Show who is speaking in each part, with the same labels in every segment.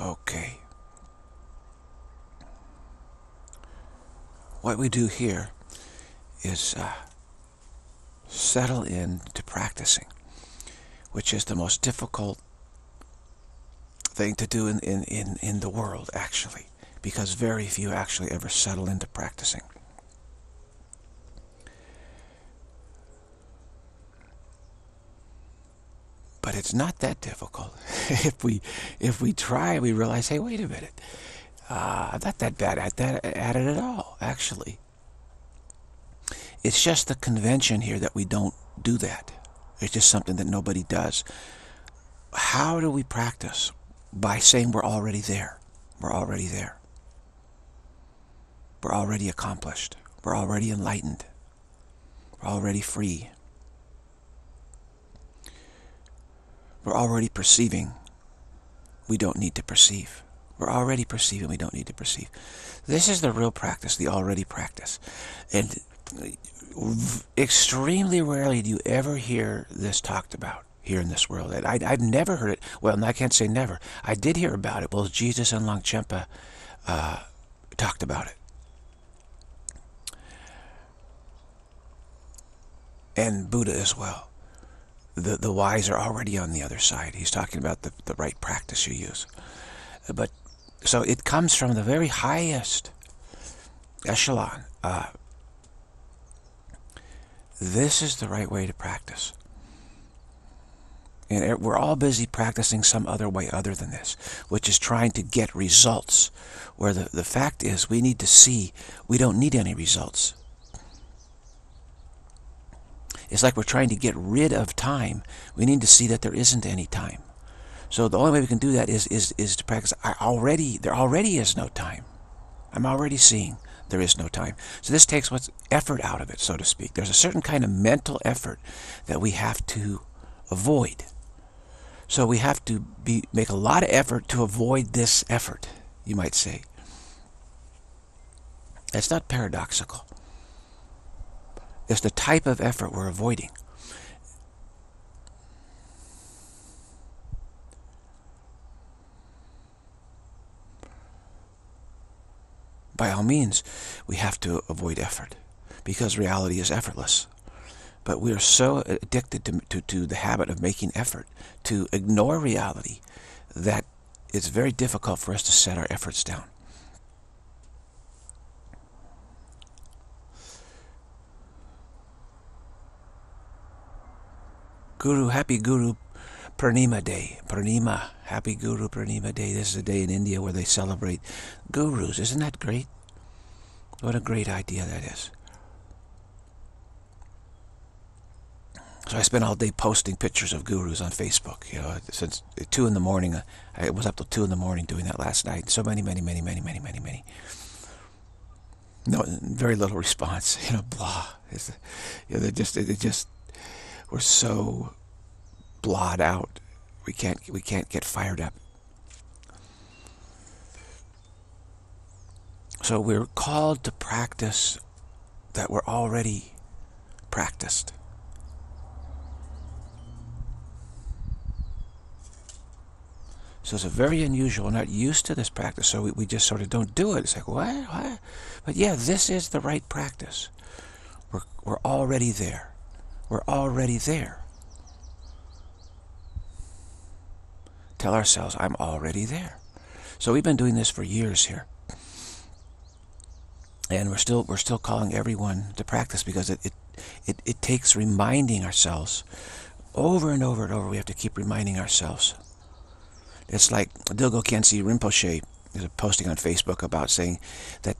Speaker 1: Okay. What we do here is uh, settle into practicing, which is the most difficult thing to do in, in, in, in the world, actually, because very few actually ever settle into practicing. But it's not that difficult. if we if we try, we realize, hey, wait a minute, uh, not that bad at that at it at all, actually. It's just the convention here that we don't do that. It's just something that nobody does. How do we practice? By saying we're already there. We're already there. We're already accomplished. We're already enlightened. We're already free. We're already perceiving. We don't need to perceive. We're already perceiving. We don't need to perceive. This is the real practice, the already practice. And extremely rarely do you ever hear this talked about here in this world. I, I've never heard it. Well, I can't say never. I did hear about it. Well, Jesus and Longchenpa uh, talked about it. And Buddha as well. The, the wise are already on the other side. He's talking about the, the right practice you use. But so it comes from the very highest echelon. Uh, this is the right way to practice. And we're all busy practicing some other way other than this, which is trying to get results. Where the, the fact is, we need to see we don't need any results. It's like we're trying to get rid of time. We need to see that there isn't any time. So the only way we can do that is is is to practice. I already there already is no time. I'm already seeing there is no time. So this takes what's effort out of it, so to speak. There's a certain kind of mental effort that we have to avoid. So we have to be make a lot of effort to avoid this effort, you might say. That's not paradoxical. It's the type of effort we're avoiding. By all means, we have to avoid effort because reality is effortless. But we are so addicted to, to, to the habit of making effort to ignore reality that it's very difficult for us to set our efforts down. Guru, happy Guru Purnima Day. Purnima, happy Guru Purnima Day. This is a day in India where they celebrate gurus. Isn't that great? What a great idea that is. So I spent all day posting pictures of gurus on Facebook. You know, since two in the morning, uh, I was up till two in the morning doing that last night. So many, many, many, many, many, many, many. No, very little response. You know, blah. It's, you know, they just, they just, we're so blot out. We can't, we can't get fired up. So we're called to practice that we're already practiced. So it's a very unusual, not used to this practice, so we, we just sort of don't do it. It's like, what? what? But yeah, this is the right practice. We're, we're already there. We're already there. Tell ourselves, I'm already there. So we've been doing this for years here. And we're still we're still calling everyone to practice because it, it, it, it takes reminding ourselves over and over and over. We have to keep reminding ourselves it's like Dilgo Khyentse Rinpoche is posting on Facebook about saying that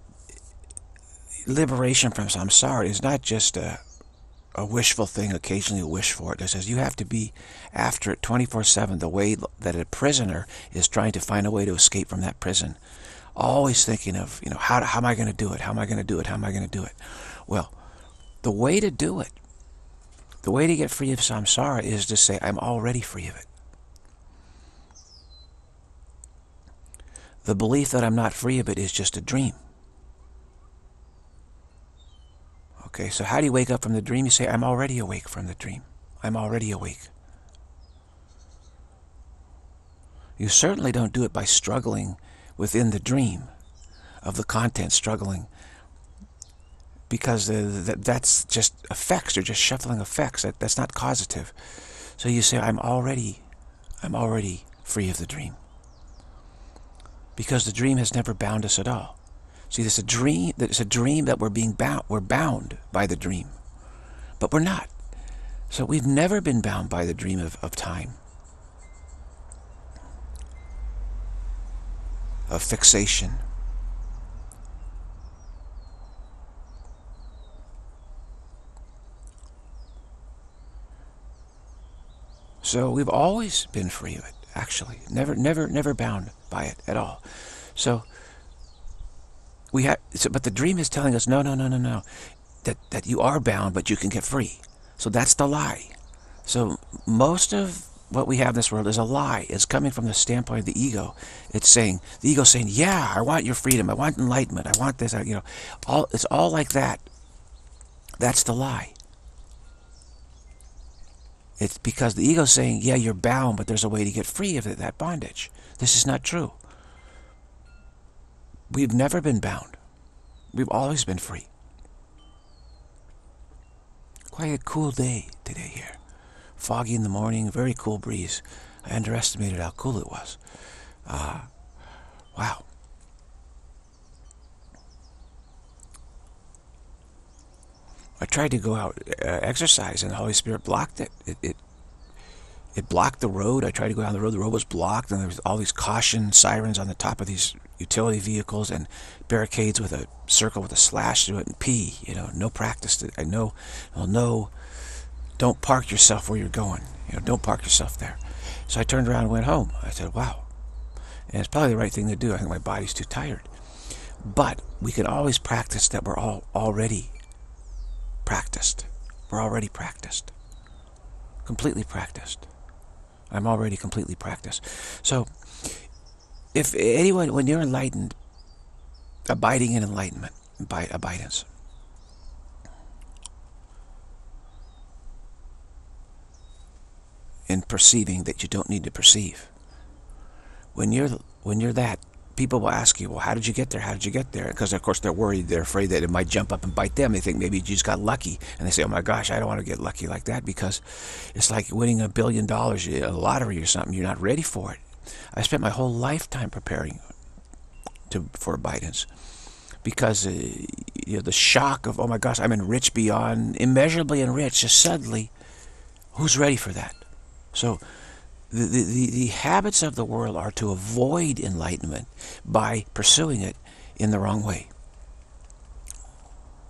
Speaker 1: liberation from samsara is not just a, a wishful thing, occasionally a wish for it. It says you have to be after it 24-7, the way that a prisoner is trying to find a way to escape from that prison. Always thinking of, you know, how, how am I going to do it? How am I going to do it? How am I going to do it? Well, the way to do it, the way to get free of samsara is to say, I'm already free of it. The belief that I'm not free of it is just a dream. Okay, so how do you wake up from the dream? You say, I'm already awake from the dream. I'm already awake. You certainly don't do it by struggling within the dream of the content struggling because that's just effects. You're just shuffling effects. That, that's not causative. So you say, I'm already, I'm already free of the dream. Because the dream has never bound us at all. See, there's a dream, it's a dream that we're being bound, we're bound by the dream. But we're not. So we've never been bound by the dream of, of time. Of fixation. So we've always been free of it, actually. Never, never, never bound by it at all. So we have, so, but the dream is telling us, no, no, no, no, no, that, that you are bound, but you can get free. So that's the lie. So most of what we have in this world is a lie. It's coming from the standpoint of the ego. It's saying, the ego saying, yeah, I want your freedom. I want enlightenment. I want this. I, you know, all, it's all like that. That's the lie. It's because the ego's saying, yeah, you're bound, but there's a way to get free of that bondage. This is not true. We've never been bound. We've always been free. Quite a cool day today here. Foggy in the morning, very cool breeze. I underestimated how cool it was. Uh, wow. I tried to go out uh, exercise and the Holy Spirit blocked it. It, it. It blocked the road. I tried to go down the road. The road was blocked and there was all these caution sirens on the top of these utility vehicles and barricades with a circle with a slash through it and P, you know, no practice. I know, well, no, don't park yourself where you're going. You know, don't park yourself there. So I turned around and went home. I said, wow. And it's probably the right thing to do. I think my body's too tired. But we can always practice that we're all already practiced. We're already practiced. Completely practiced. I'm already completely practiced. So, if anyone, when you're enlightened, abiding in enlightenment, by abidance, in perceiving that you don't need to perceive. When you're when you're that, people will ask you, well, how did you get there? How did you get there? Because, of course, they're worried. They're afraid that it might jump up and bite them. They think maybe you just got lucky. And they say, oh, my gosh, I don't want to get lucky like that because it's like winning a billion dollars, a lottery or something. You're not ready for it. I spent my whole lifetime preparing to for abidance because uh, you know, the shock of, oh, my gosh, I'm enriched beyond, immeasurably enriched, just suddenly, who's ready for that? So the, the, the habits of the world are to avoid enlightenment by pursuing it in the wrong way.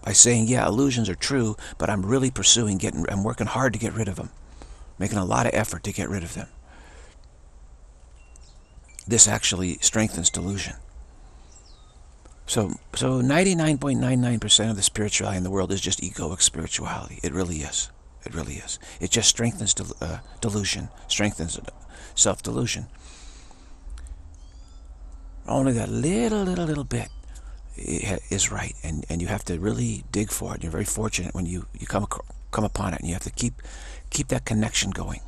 Speaker 1: By saying, yeah, illusions are true, but I'm really pursuing, getting, I'm working hard to get rid of them. Making a lot of effort to get rid of them. This actually strengthens delusion. So, so 99.99% of the spirituality in the world is just egoic spirituality. It really is. It really is. It just strengthens del uh, delusion, strengthens self-delusion. Only that little, little, little bit is right, and and you have to really dig for it. You're very fortunate when you you come come upon it, and you have to keep keep that connection going.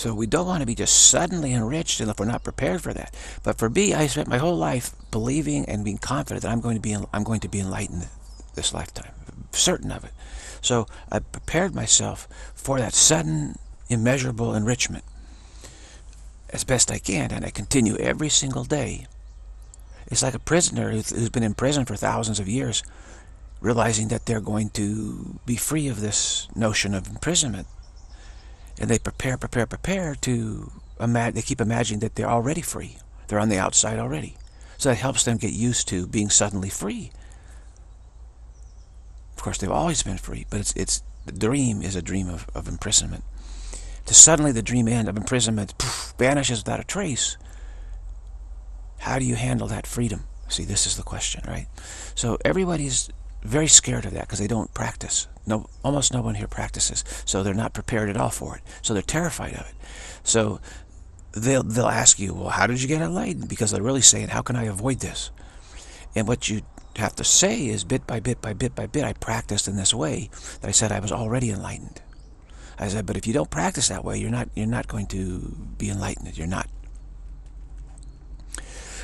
Speaker 1: So we don't want to be just suddenly enriched if we're not prepared for that. But for me, I spent my whole life believing and being confident that I'm going to be I'm going to be enlightened this lifetime, certain of it. So I prepared myself for that sudden, immeasurable enrichment as best I can, and I continue every single day. It's like a prisoner who's been in prison for thousands of years, realizing that they're going to be free of this notion of imprisonment and they prepare, prepare, prepare to imagine, they keep imagining that they're already free. They're on the outside already. So that helps them get used to being suddenly free. Of course, they've always been free, but it's, it's the dream is a dream of, of imprisonment. To suddenly the dream end of imprisonment poof, vanishes without a trace. How do you handle that freedom? See, this is the question, right? So everybody's very scared of that because they don't practice. No, almost no one here practices, so they're not prepared at all for it. So they're terrified of it. So they'll they'll ask you, well, how did you get enlightened? Because they're really saying, how can I avoid this? And what you have to say is bit by bit by bit by bit, I practiced in this way that I said I was already enlightened. I said, but if you don't practice that way, you're not you're not going to be enlightened. You're not.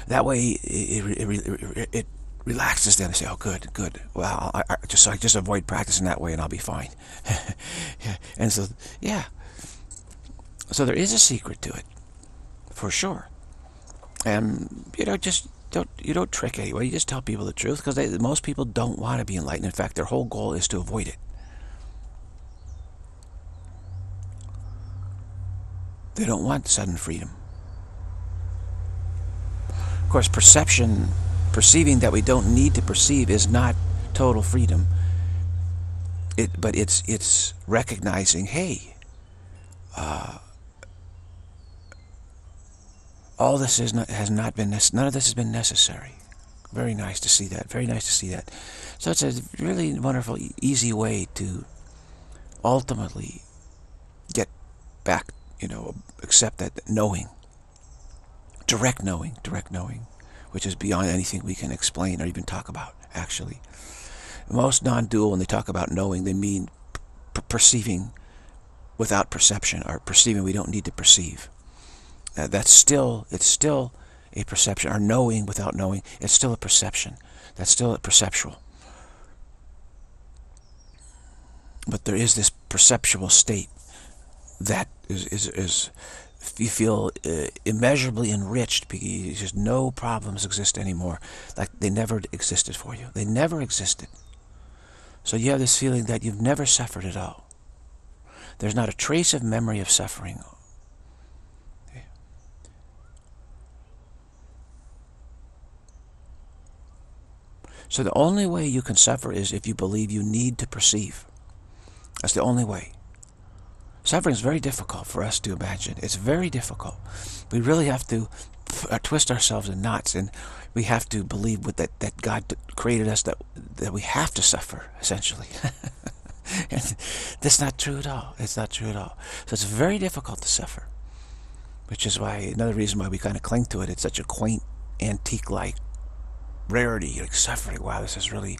Speaker 1: That way, it, it, it, it relaxes them. They say, oh, good, good. Well, I, I just I just avoid practicing that way and I'll be fine. yeah. And so, yeah. So there is a secret to it, for sure. And, you know, just don't you don't trick anyone. You just tell people the truth because most people don't want to be enlightened. In fact, their whole goal is to avoid it. They don't want sudden freedom. Of course, perception, perceiving that we don't need to perceive is not total freedom. It, but it's it's recognizing, hey, uh, all this is not, has not been, none of this has been necessary. Very nice to see that. Very nice to see that. So it's a really wonderful, easy way to ultimately get back, you know, accept that knowing. Direct knowing, direct knowing, which is beyond anything we can explain or even talk about, actually. Most non-dual, when they talk about knowing, they mean perceiving without perception, or perceiving we don't need to perceive. Uh, that's still, it's still a perception, or knowing without knowing, it's still a perception. That's still a perceptual. But there is this perceptual state that is, is, is you feel uh, immeasurably enriched because just no problems exist anymore. Like they never existed for you. They never existed. So you have this feeling that you've never suffered at all. There's not a trace of memory of suffering So the only way you can suffer is if you believe you need to perceive. That's the only way. Suffering is very difficult for us to imagine. It's very difficult. We really have to uh, twist ourselves in knots and we have to believe with that, that God created us that, that we have to suffer, essentially. and that's not true at all. It's not true at all. So it's very difficult to suffer. Which is why, another reason why we kind of cling to it. It's such a quaint, antique-like rarity, like suffering. Wow, this is really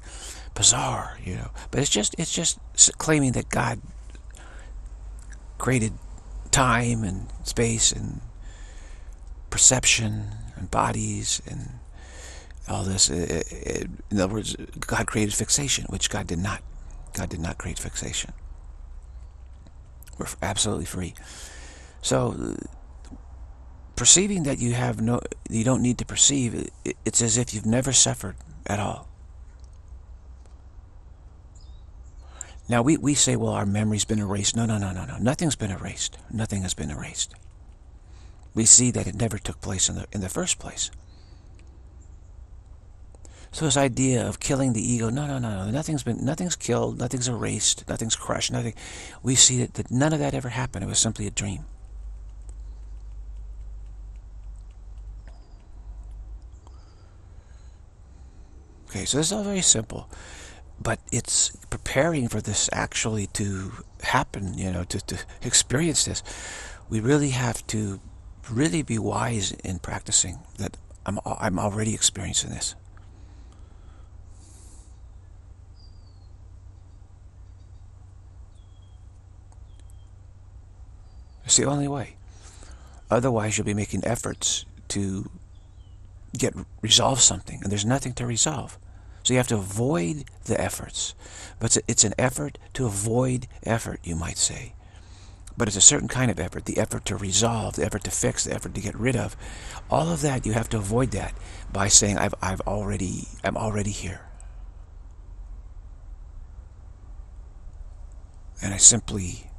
Speaker 1: bizarre, you know. But it's just it's just claiming that God created time and space and perception and bodies and all this. In other words, God created fixation, which God did not. God did not create fixation. We're absolutely free. So uh, perceiving that you have no, you don't need to perceive, it's as if you've never suffered at all. Now we, we say, well, our memory's been erased. No, no, no, no, no. Nothing's been erased. Nothing has been erased. We see that it never took place in the, in the first place. So this idea of killing the ego, no, no, no, no. Nothing's been, nothing's killed, nothing's erased, nothing's crushed, nothing. We see that, that none of that ever happened. It was simply a dream. Okay, so this is all very simple, but it's preparing for this actually to happen, you know, to, to experience this. We really have to really be wise in practicing that I'm, I'm already experiencing this. It's the only way. Otherwise, you'll be making efforts to get resolve something, and there's nothing to resolve. So you have to avoid the efforts. But it's an effort to avoid effort, you might say. But it's a certain kind of effort, the effort to resolve, the effort to fix, the effort to get rid of. All of that, you have to avoid that by saying, I've, I've already, I'm already here. And I simply,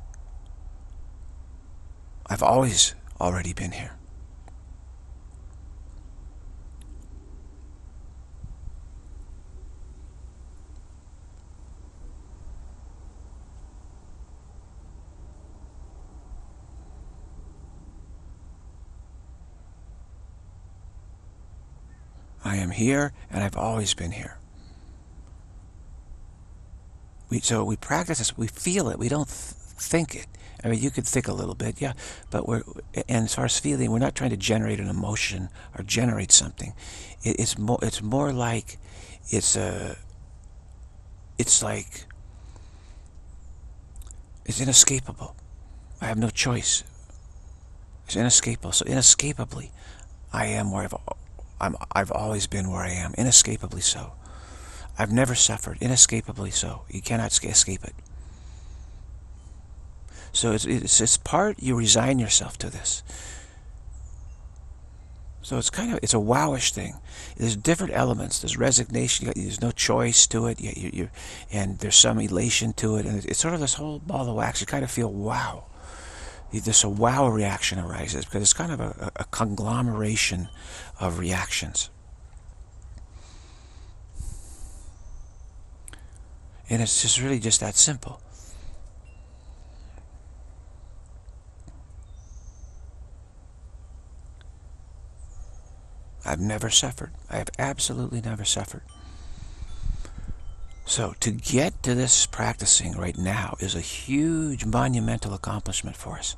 Speaker 1: I've always already been here. I am here and I've always been here. We, so we practice this, we feel it, we don't th think it. I mean, you could think a little bit, yeah, but we're, and as far as feeling, we're not trying to generate an emotion or generate something. It, it's more, it's more like it's a, it's like, it's inescapable. I have no choice. It's inescapable. So inescapably, I am where I've, I'm, I've always been where I am. Inescapably so. I've never suffered. Inescapably so. You cannot escape it. So it's, it's, it's part, you resign yourself to this. So it's kind of, it's a wowish thing. There's different elements. There's resignation. There's no choice to it. You, you, you, and there's some elation to it. And it's sort of this whole ball of wax. You kind of feel, wow. This a wow reaction arises because it's kind of a, a conglomeration of reactions. And it's just really just that simple. I've never suffered. I have absolutely never suffered. So to get to this practicing right now is a huge monumental accomplishment for us.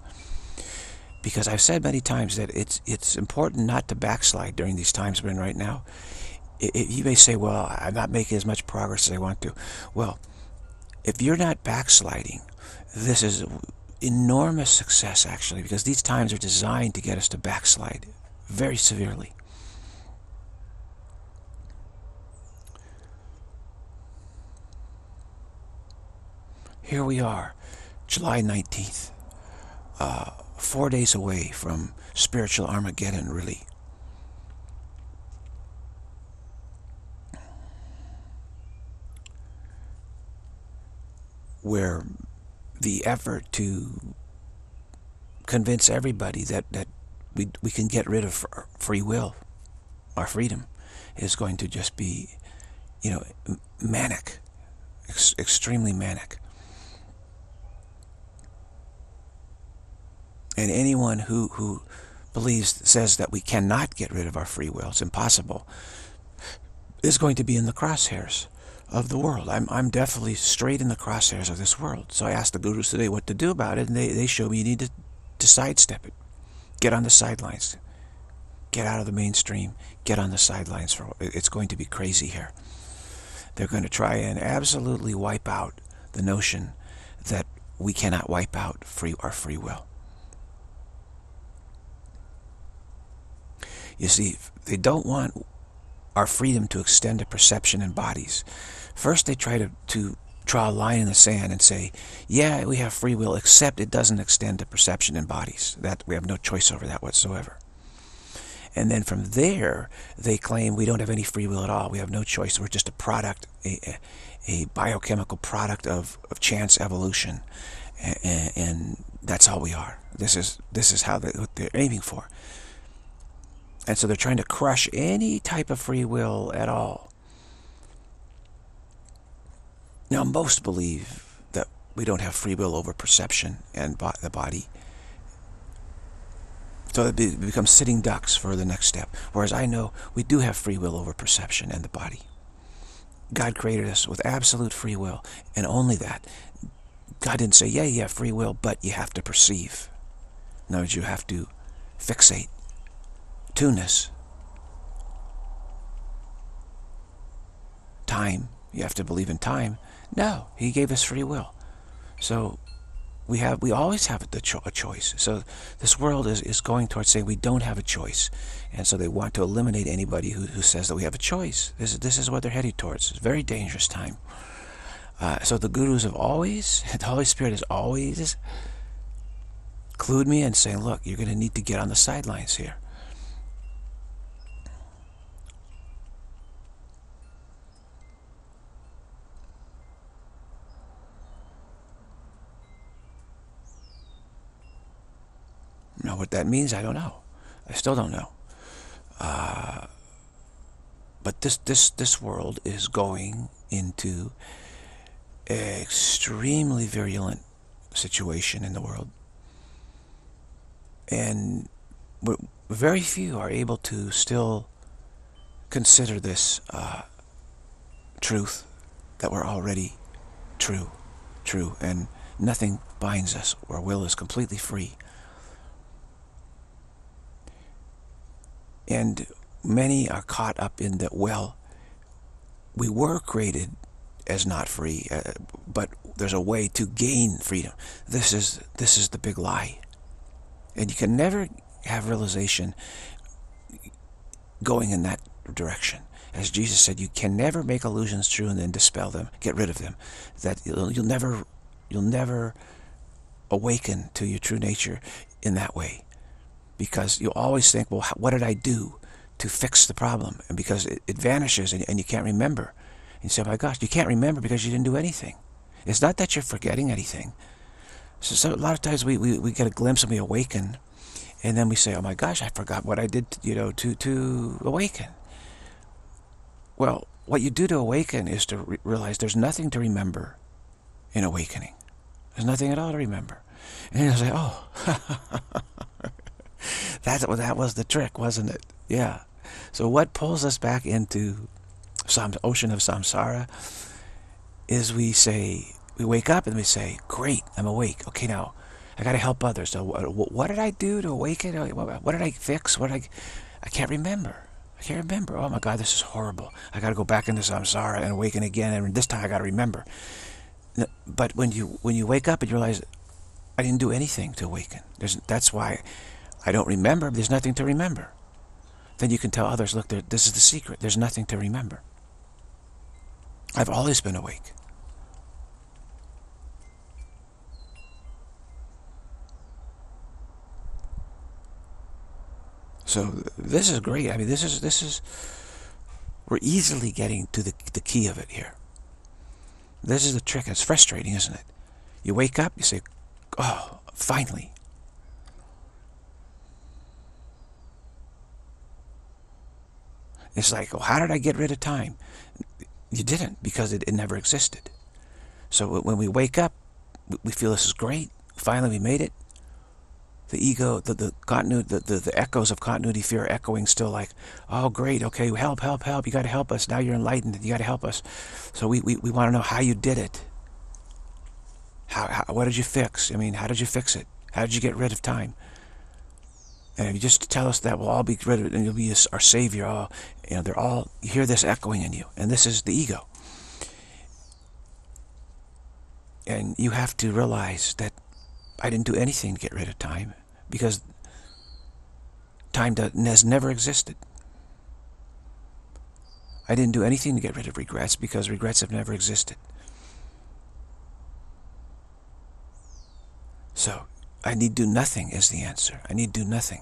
Speaker 1: Because I've said many times that it's it's important not to backslide during these times we're in right now. It, it, you may say, well, I'm not making as much progress as I want to. Well, if you're not backsliding, this is enormous success actually because these times are designed to get us to backslide very severely. Here we are, July 19th, uh, four days away from spiritual Armageddon, really. Where the effort to convince everybody that, that we, we can get rid of free will, our freedom, is going to just be, you know, manic, ex extremely manic. And anyone who, who believes, says that we cannot get rid of our free will, it's impossible, is going to be in the crosshairs of the world. I'm, I'm definitely straight in the crosshairs of this world. So I asked the gurus today what to do about it, and they, they show me you need to, to sidestep it. Get on the sidelines. Get out of the mainstream. Get on the sidelines. For It's going to be crazy here. They're going to try and absolutely wipe out the notion that we cannot wipe out free our free will. You see, they don't want our freedom to extend to perception and bodies. First, they try to, to draw a line in the sand and say, yeah, we have free will, except it doesn't extend to perception and bodies. That We have no choice over that whatsoever. And then from there, they claim we don't have any free will at all. We have no choice. We're just a product, a, a biochemical product of, of chance evolution. And, and that's all we are. This is, this is how they, what they're aiming for. And so they're trying to crush any type of free will at all. Now, most believe that we don't have free will over perception and the body. So it becomes sitting ducks for the next step. Whereas I know we do have free will over perception and the body. God created us with absolute free will, and only that. God didn't say, yeah, you have free will, but you have to perceive. In other words, you have to fixate Tunis. Time. You have to believe in time. No, he gave us free will. So we have we always have the cho a choice. So this world is, is going towards saying we don't have a choice. And so they want to eliminate anybody who, who says that we have a choice. This, this is what they're heading towards. It's a very dangerous time. Uh, so the gurus have always, the Holy Spirit has always clued me in saying, look, you're going to need to get on the sidelines here. Now, what that means, I don't know. I still don't know. Uh, but this this this world is going into an extremely virulent situation in the world, and very few are able to still consider this uh, truth that we're already true, true, and nothing binds us. Our will is completely free. And many are caught up in that, well, we were created as not free, uh, but there's a way to gain freedom. This is this is the big lie, and you can never have realization going in that direction. As Jesus said, you can never make illusions true and then dispel them, get rid of them. That you'll, you'll never, you'll never awaken to your true nature in that way, because you always think, well, what did I do to fix the problem? And because it, it vanishes and, and you can't remember. And you say, oh my gosh, you can't remember because you didn't do anything. It's not that you're forgetting anything. So, so a lot of times we, we, we get a glimpse and we awaken and then we say, oh my gosh, I forgot what I did, you know, to, to awaken. Well, what you do to awaken is to re realize there's nothing to remember in awakening. There's nothing at all to remember. And you say, oh, that's, that was the trick, wasn't it? Yeah. So what pulls us back into some ocean of samsara is we say, we wake up and we say, great, I'm awake. Okay, now I got to help others. So what did I do to awaken? What did I fix? What did I, I can't remember. I can't remember. Oh my God, this is horrible. I got to go back into samsara and awaken again. And this time I got to remember. But when you when you wake up and you realize I didn't do anything to awaken. There's, that's why I don't remember. There's nothing to remember. Then you can tell others, look, there, this is the secret. There's nothing to remember. I've always been awake. So this is great. I mean, this is this is we're easily getting to the the key of it here. This is the trick. It's frustrating, isn't it? You wake up, you say, "Oh, finally." It's like, well, how did I get rid of time? You didn't because it, it never existed. So when we wake up, we feel this is great. Finally, we made it the ego, the, the continuity, the, the, the echoes of continuity fear echoing still like, oh, great, okay, help, help, help, you got to help us. Now you're enlightened, you got to help us. So we, we, we want to know how you did it. How, how, what did you fix? I mean, how did you fix it? How did you get rid of time? And if you just tell us that, we'll all be rid of it, and you'll be our savior. All, you know, they're all, you hear this echoing in you, and this is the ego. And you have to realize that I didn't do anything to get rid of time because time has never existed. I didn't do anything to get rid of regrets because regrets have never existed. So, I need do nothing is the answer. I need do nothing.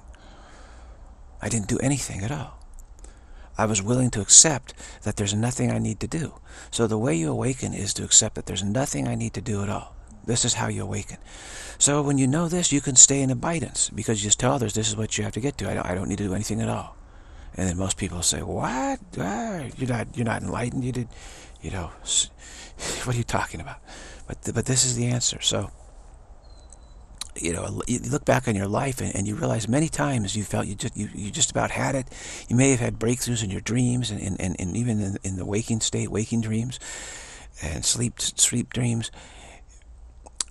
Speaker 1: I didn't do anything at all. I was willing to accept that there's nothing I need to do. So the way you awaken is to accept that there's nothing I need to do at all. This is how you awaken. So when you know this, you can stay in abidance because you just tell others this is what you have to get to. I don't, I don't need to do anything at all. And then most people say, "What? Ah, you're not you're not enlightened. You did, you know, what are you talking about?" But but this is the answer. So you know, you look back on your life and, and, you realize many times you felt you just you, you just about had it. You may have had breakthroughs in your dreams and, and, and even in, in the waking state, waking dreams and sleep sleep dreams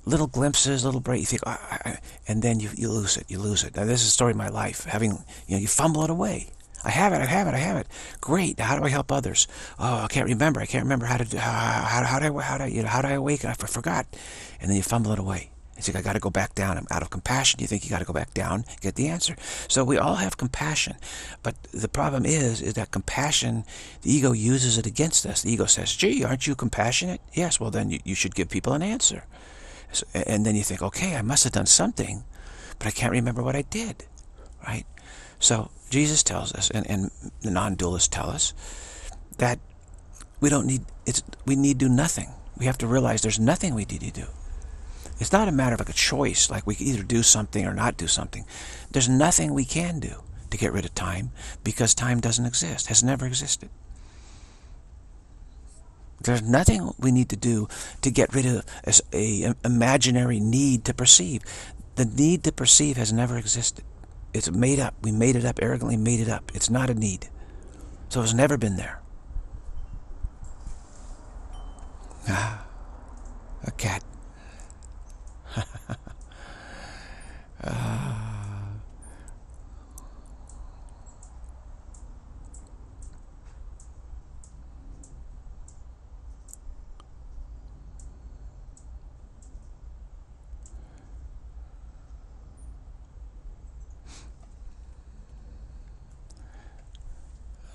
Speaker 1: little glimpses, little break. You think, oh, and then you, you lose it. You lose it. Now, this is the story of my life. Having, you know, you fumble it away. I have it. I have it. I have it. Great. How do I help others? Oh, I can't remember. I can't remember how to do. How, how, how do I how do I, you know how do I awaken? I forgot. And then you fumble it away. It's like I got to go back down. I'm out of compassion. You think you got to go back down, get the answer. So we all have compassion, but the problem is, is that compassion, the ego uses it against us. The ego says, "Gee, aren't you compassionate?" Yes. Well, then you, you should give people an answer. So, and then you think, okay, I must have done something, but I can't remember what I did, right? So Jesus tells us, and, and the non-dualists tell us, that we don't need, it's, we need do nothing. We have to realize there's nothing we need to do. It's not a matter of like a choice, like we can either do something or not do something. There's nothing we can do to get rid of time because time doesn't exist, has never existed. There's nothing we need to do to get rid of a, imaginary need to perceive. The need to perceive has never existed. It's made up. We made it up, arrogantly made it up. It's not a need. So it's never been there. Ah, a cat.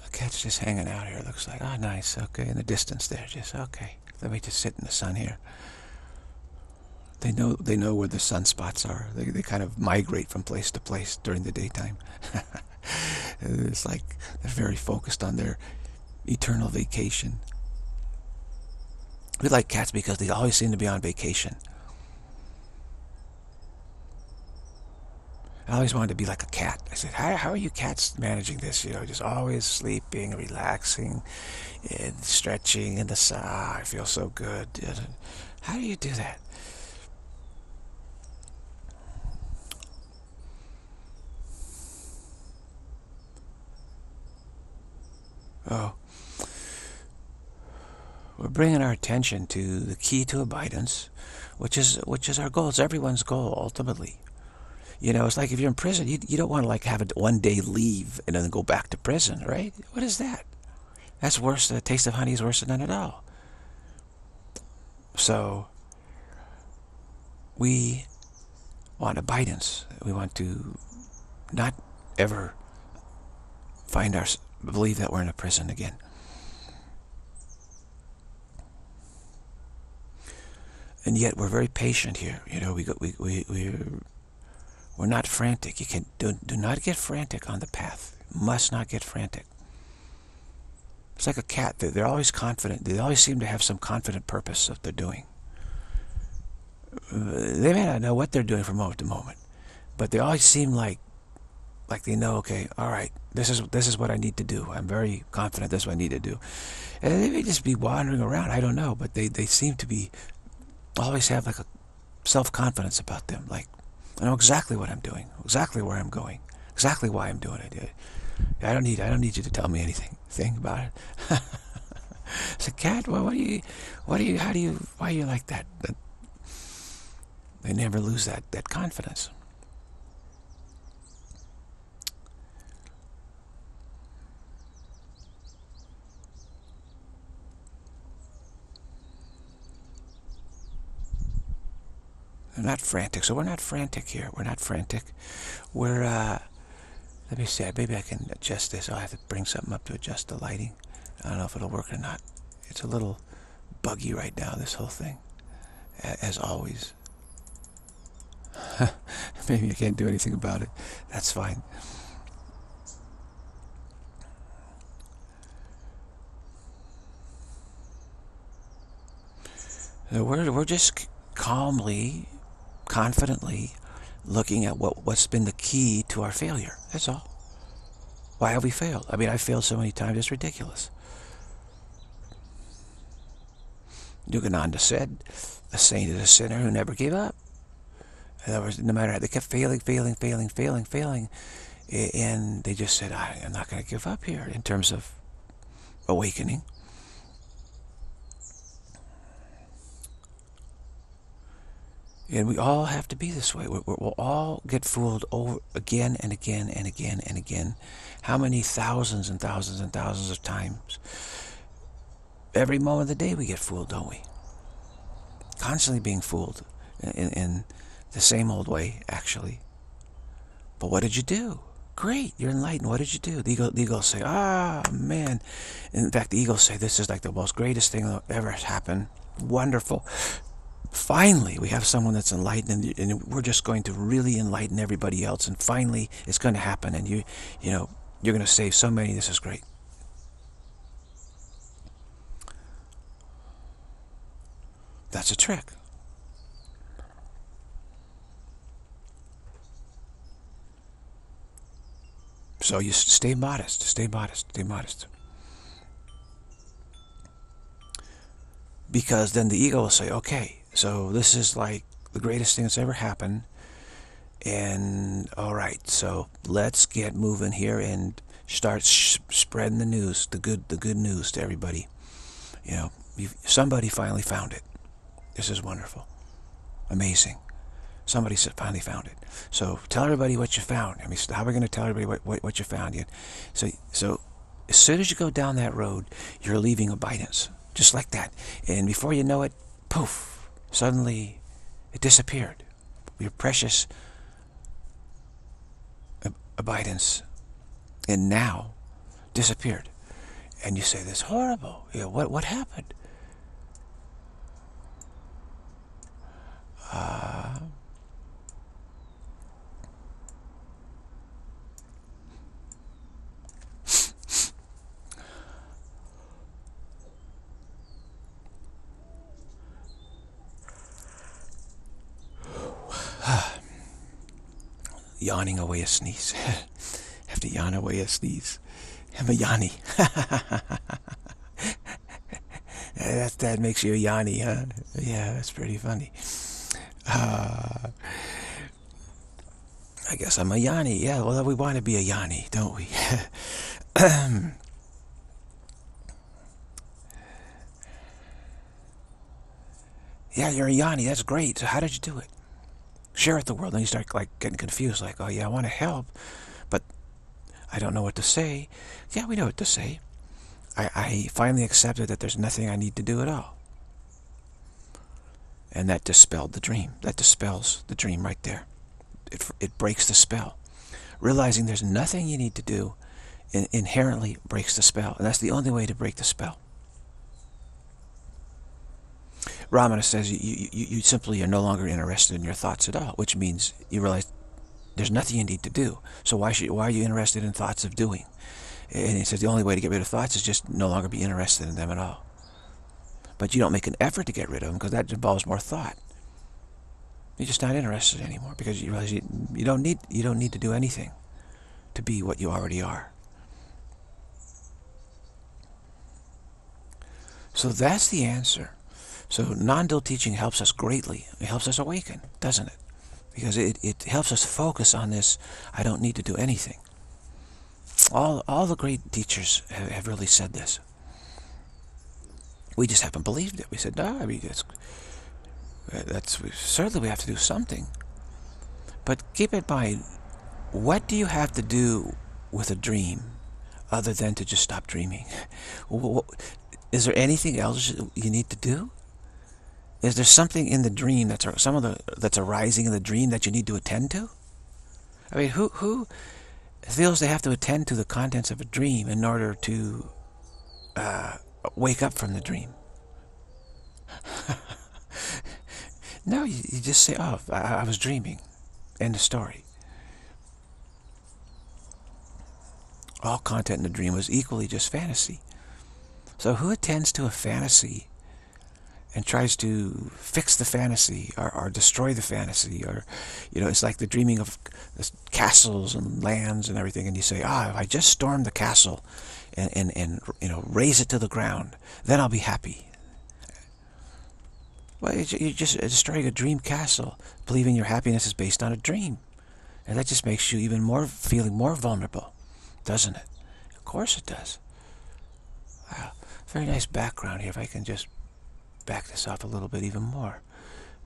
Speaker 1: The cat's just hanging out here, looks like. Ah, oh, nice. Okay, in the distance there, just okay. Let me just sit in the sun here. They know they know where the sunspots are. They they kind of migrate from place to place during the daytime. it's like they're very focused on their eternal vacation. We like cats because they always seem to be on vacation. I always wanted to be like a cat. I said, how, how are you cats managing this? You know, just always sleeping, relaxing, and stretching in the sun. I feel so good. How do you do that? Oh, we're bringing our attention to the key to abidance, which is which is our goal. It's everyone's goal ultimately. You know, it's like if you're in prison, you, you don't want to like have a one day leave and then go back to prison, right? What is that? That's worse. The taste of honey is worse than none at all. So we want abidance. We want to not ever find our believe that we're in a prison again. And yet we're very patient here. You know, we go, we we we we're not frantic. You can do, do not get frantic on the path. Must not get frantic. It's like a cat. They're, they're always confident. They always seem to have some confident purpose that they're doing. They may not know what they're doing from moment to moment, but they always seem like like they know, okay, all right, this is this is what I need to do. I'm very confident this is what I need to do. And they may just be wandering around, I don't know, but they, they seem to be always have like a self-confidence about them, like I know exactly what I'm doing, exactly where I'm going, exactly why I'm doing it. I don't need I don't need you to tell me anything thing about it. it's a cat. Well, what do you, what do you, how do you, why are you like that? that they never lose that that confidence. They're not frantic. So we're not frantic here. We're not frantic. We're, uh, let me see. Maybe I can adjust this. I'll have to bring something up to adjust the lighting. I don't know if it'll work or not. It's a little buggy right now, this whole thing. As always. Maybe I can't do anything about it. That's fine. We're, we're just calmly confidently looking at what, what's been the key to our failure. That's all. Why have we failed? I mean, I failed so many times, it's ridiculous. Yogananda said, a saint is a sinner who never gave up. In other words, no matter how they kept failing, failing, failing, failing, failing, and they just said, I'm not going to give up here in terms of awakening. And we all have to be this way. We'll, we'll all get fooled over again and again and again and again. How many thousands and thousands and thousands of times? Every moment of the day we get fooled, don't we? Constantly being fooled in, in the same old way, actually. But what did you do? Great, you're enlightened. What did you do? The ego, the ego say, ah, man. In fact, the eagles say, this is like the most greatest thing that ever happened. Wonderful finally we have someone that's enlightened and, we're just going to really enlighten everybody else and finally it's going to happen and you you know you're going to save so many this is great. That's a trick. So you stay modest stay modest stay modest. Because then the ego will say okay so this is like the greatest thing that's ever happened. And all right, so let's get moving here and start spreading the news, the good, the good news to everybody. You know, somebody finally found it. This is wonderful, amazing. Somebody finally found it. So tell everybody what you found. I mean, how are we going to tell everybody what, what, what you found? Yet? So, so as soon as you go down that road, you're leaving abidance, just like that. And before you know it, poof, Suddenly, it disappeared. Your precious abidance and now disappeared. and you say, this horrible. What, what happened? Uh, yawning away a sneeze. Have to yawn away a sneeze. I'm a yanni. that, that makes you a yanni, huh? Yeah, that's pretty funny. Uh, I guess I'm a yanni. Yeah, well, we want to be a yanni, don't we? yeah, you're a yanni. That's great. So how did you do it? Share it with the world. And you start like getting confused. Like, oh yeah, I want to help, but I don't know what to say. Yeah, we know what to say. I, I finally accepted that there's nothing I need to do at all. And that dispelled the dream. That dispels the dream right there. It, it breaks the spell. Realizing there's nothing you need to do in, inherently breaks the spell. And that's the only way to break the spell. Ramana says you, you, you simply are no longer interested in your thoughts at all, which means you realize there's nothing you need to do. So why should why are you interested in thoughts of doing? And he says the only way to get rid of thoughts is just no longer be interested in them at all. But you don't make an effort to get rid of them because that involves more thought. You're just not interested anymore because you realize you, you don't need you don't need to do anything to be what you already are. So that's the answer. So non-dual teaching helps us greatly. It helps us awaken, doesn't it? because it, it helps us focus on this I don't need to do anything. All all the great teachers have, have really said this. We just haven't believed it. We said no I mean that's that's certainly we have to do something. But keep in mind what do you have to do with a dream other than to just stop dreaming? Is there anything else you need to do is there something in the dream that's some of the that's arising in the dream that you need to attend to? I mean, who who feels they have to attend to the contents of a dream in order to uh, wake up from the dream? no, you, you, just say, "Oh, I, I was dreaming." End of story. All content in the dream was equally just fantasy. So who attends to a fantasy and tries to fix the fantasy or, or, destroy the fantasy or you know it's like the dreaming of castles and lands and everything. And you say ah if I just storm the castle and, and, and you know raze it to the ground then I'll be happy. Well you're just destroying a dream castle believing your happiness is based on a dream. And that just makes you even more feeling more vulnerable doesn't it? Of course it does. Wow. Very nice background here if I can just back this off a little bit even more.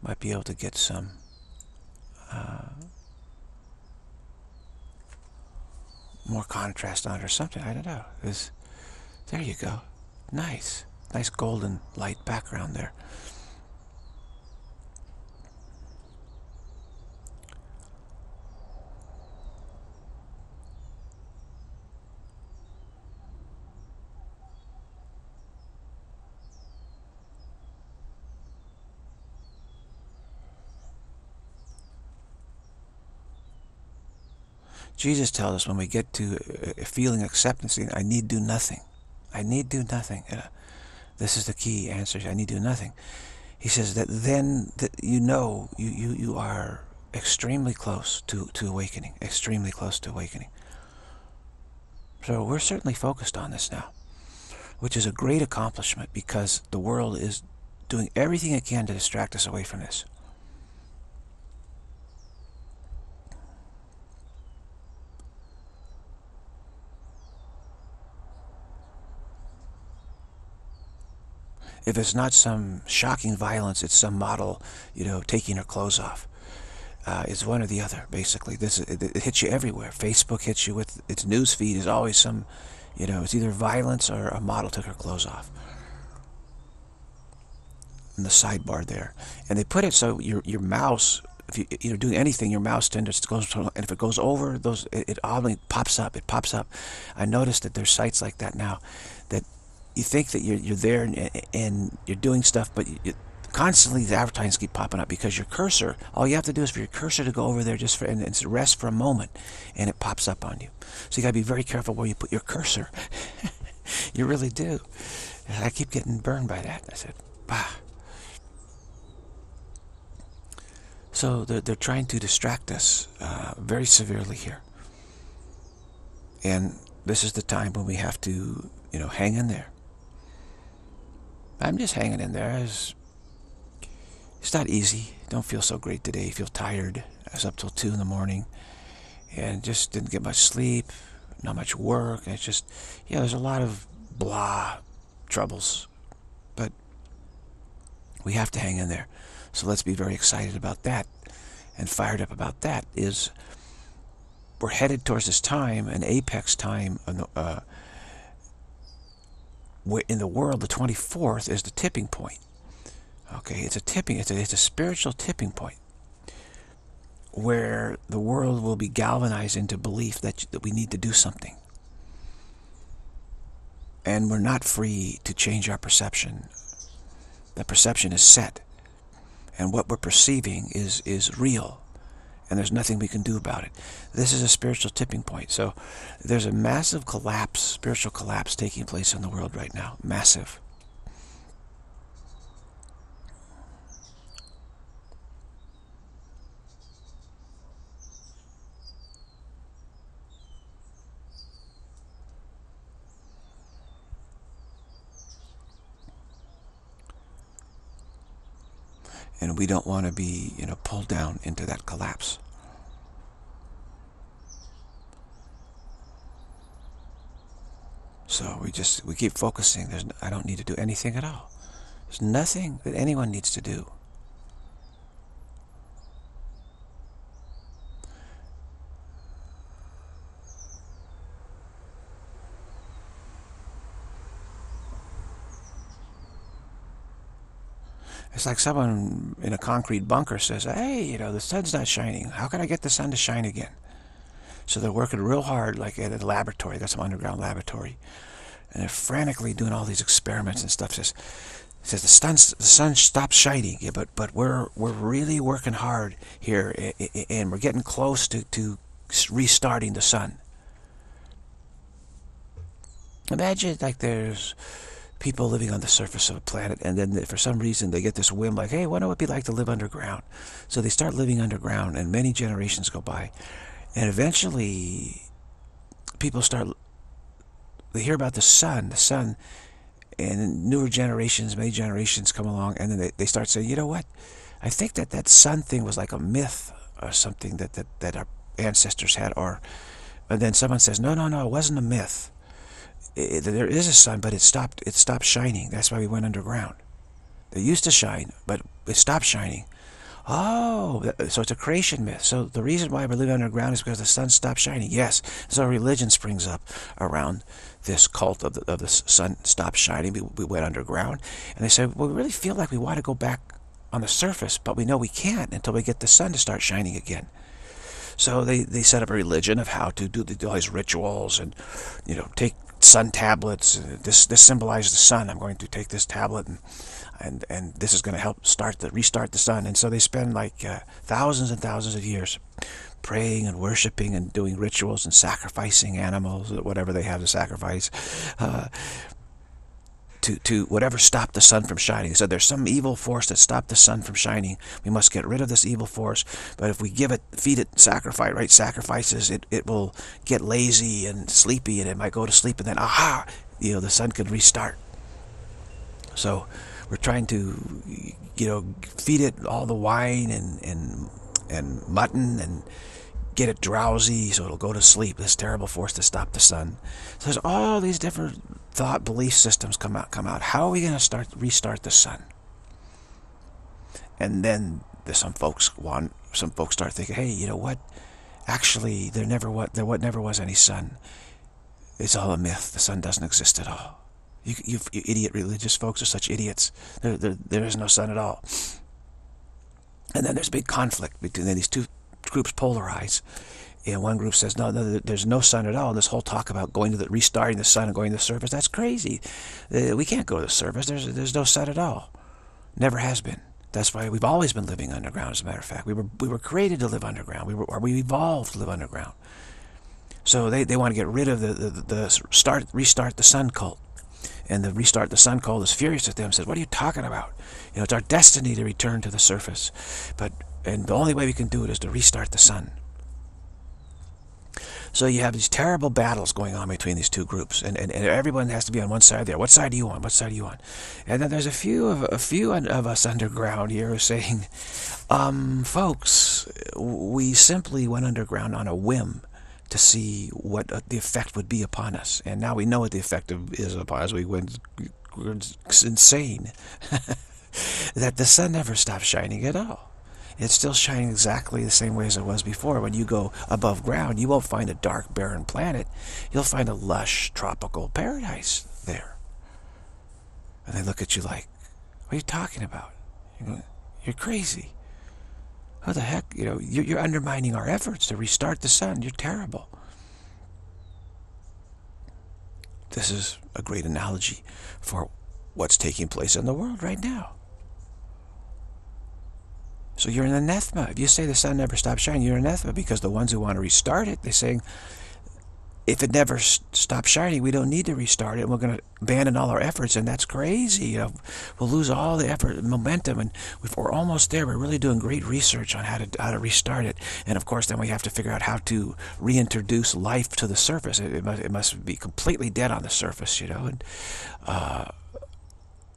Speaker 1: Might be able to get some uh, more contrast on it or something. I don't know. There's, there you go. Nice. Nice golden light background there. Jesus tells us when we get to a feeling acceptance, I need do nothing. I need do nothing. Uh, this is the key answer. I need do nothing. He says that then that you know you, you, you are extremely close to, to awakening, extremely close to awakening. So we're certainly focused on this now, which is a great accomplishment because the world is doing everything it can to distract us away from this. If it's not some shocking violence, it's some model, you know, taking her clothes off. Uh, it's one or the other, basically. This it, it, hits you everywhere. Facebook hits you with its news feed is always some, you know, it's either violence or a model took her clothes off. In the sidebar there, and they put it so your your mouse, if you you know doing anything, your mouse tends to goes and if it goes over those, it, it oddly pops up. It pops up. I noticed that there's sites like that now you think that you're, you're there and, and you're doing stuff, but you, constantly the advertisements keep popping up because your cursor, all you have to do is for your cursor to go over there just for, and, and rest for a moment, and it pops up on you. So you got to be very careful where you put your cursor. you really do. I keep getting burned by that. I said, bah. So they're, they're trying to distract us uh, very severely here. And this is the time when we have to, you know, hang in there. I'm just hanging in there. It's, it's not easy. Don't feel so great today. Feel tired. I was up till 2 in the morning and just didn't get much sleep, not much work. It's just, yeah, there's a lot of blah troubles. But we have to hang in there. So let's be very excited about that and fired up about that is we're headed towards this time, an apex time uh, in the world, the 24th is the tipping point. Okay, it's a tipping, it's a, it's a spiritual tipping point where the world will be galvanized into belief that, that we need to do something. And we're not free to change our perception. The perception is set. And what we're perceiving is, is real and there's nothing we can do about it. This is a spiritual tipping point. So there's a massive collapse, spiritual collapse taking place in the world right now. Massive. And we don't want to be, you know, pulled down into that collapse. So we just, we keep focusing. There's, I don't need to do anything at all. There's nothing that anyone needs to do. It's like someone in a concrete bunker says, hey, you know, the sun's not shining. How can I get the sun to shine again? So they're working real hard, like at a laboratory. They got some underground laboratory. And they're frantically doing all these experiments and stuff. Says, says the sun, the sun stops shining. Yeah, but but we're we're really working hard here, and we're getting close to to restarting the sun. Imagine like there's people living on the surface of a planet and then for some reason they get this whim like, hey, what would it be like to live underground? So they start living underground and many generations go by. And eventually people start, they hear about the sun, the sun, and newer generations, many generations come along and then they, they start saying, you know what? I think that that sun thing was like a myth or something that, that, that our ancestors had or and then someone says, no, no, no, it wasn't a myth it, there is a sun, but it stopped. It stopped shining. That's why we went underground. It used to shine, but it stopped shining. Oh, so it's a creation myth. So the reason why we're living underground is because the sun stopped shining. Yes, so religion springs up around this cult of the, of the sun stopped shining. We, we went underground, and they said, well, we really feel like we want to go back on the surface, but we know we can't until we get the sun to start shining again. So they, they set up a religion of how to do, the, do all these rituals and, you know, take sun tablets. This this symbolizes the sun. I'm going to take this tablet and and and this is going to help start the restart the sun. And so they spend like uh, thousands and thousands of years praying and worshiping and doing rituals and sacrificing animals, whatever they have to sacrifice, uh, to, to whatever stopped the sun from shining. They said there's some evil force that stopped the sun from shining. We must get rid of this evil force. But if we give it, feed it sacrifice, right, sacrifices, it, it will get lazy and sleepy and it might go to sleep and then, aha, you know, the sun could restart. So we're trying to, you know, feed it all the wine and, and, and mutton and get it drowsy so it'll go to sleep. This terrible force to stop the sun. So there's all these different thought belief systems come out. Come out. How are we going to start restart the sun? And then some folks want some folks start thinking, hey, you know what? Actually, there never what there what never was any sun. It's all a myth. The sun doesn't exist at all. You, you, you idiot religious folks are such idiots. There, there, there is no sun at all. And then there's big conflict between these two groups polarize And one group says, no, no, there's no sun at all. This whole talk about going to the, restarting the sun and going to the surface, that's crazy. Uh, we can't go to the surface. There's, there's no sun at all. Never has been. That's why we've always been living underground, as a matter of fact. We were, we were created to live underground. We were, or we evolved to live underground. So they, they want to get rid of the, the, the start, restart the sun cult. And the restart the sun cult is furious at them, says, what are you talking about? You know, it's our destiny to return to the surface. But, and the only way we can do it is to restart the sun. So you have these terrible battles going on between these two groups, and, and, and everyone has to be on one side there. What side do you want? What side do you want? And then there's a few of a few of us underground here are saying, um, folks, we simply went underground on a whim to see what uh, the effect would be upon us, and now we know what the effect is upon us. We went insane. that the sun never stops shining at all it's still shining exactly the same way as it was before. When you go above ground, you won't find a dark, barren planet. You'll find a lush, tropical paradise there. And they look at you like, what are you talking about? You're crazy. How the heck? You know, you're, you're undermining our efforts to restart the sun. You're terrible. This is a great analogy for what's taking place in the world right now. So you're an anathema. If you say the sun never stops shining, you're an anathema because the ones who want to restart it, they're saying, if it never stops shining, we don't need to restart it. We're going to abandon all our efforts, and that's crazy. You know, we'll lose all the effort, and momentum, and we're almost there. We're really doing great research on how to how to restart it, and of course, then we have to figure out how to reintroduce life to the surface. It, it must it must be completely dead on the surface, you know, and. Uh,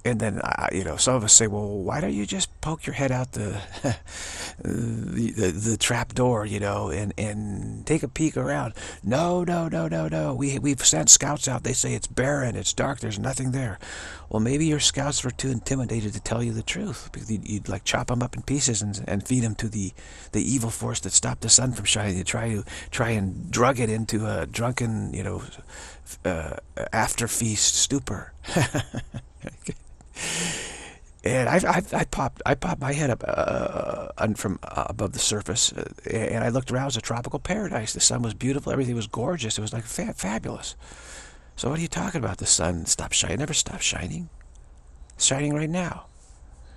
Speaker 1: and then uh, you know some of us say well why don't you just poke your head out the the, the, the trap door you know and and take a peek around? No no no no no. We we've sent scouts out. They say it's barren it's dark there's nothing there. Well maybe your scouts were too intimidated to tell you the truth. Because you'd, you'd like chop them up in pieces and and feed them to the the evil force that stopped the sun from shining you try to try and drug it into a drunken you know uh, after feast stupor and I, I, I, popped I popped my head up uh, from uh, above the surface, uh, and I looked around. It was a tropical paradise. The sun was beautiful. Everything was gorgeous. It was like fa fabulous. So what are you talking about? The sun stopped shining. Never stopped shining. It's shining right now.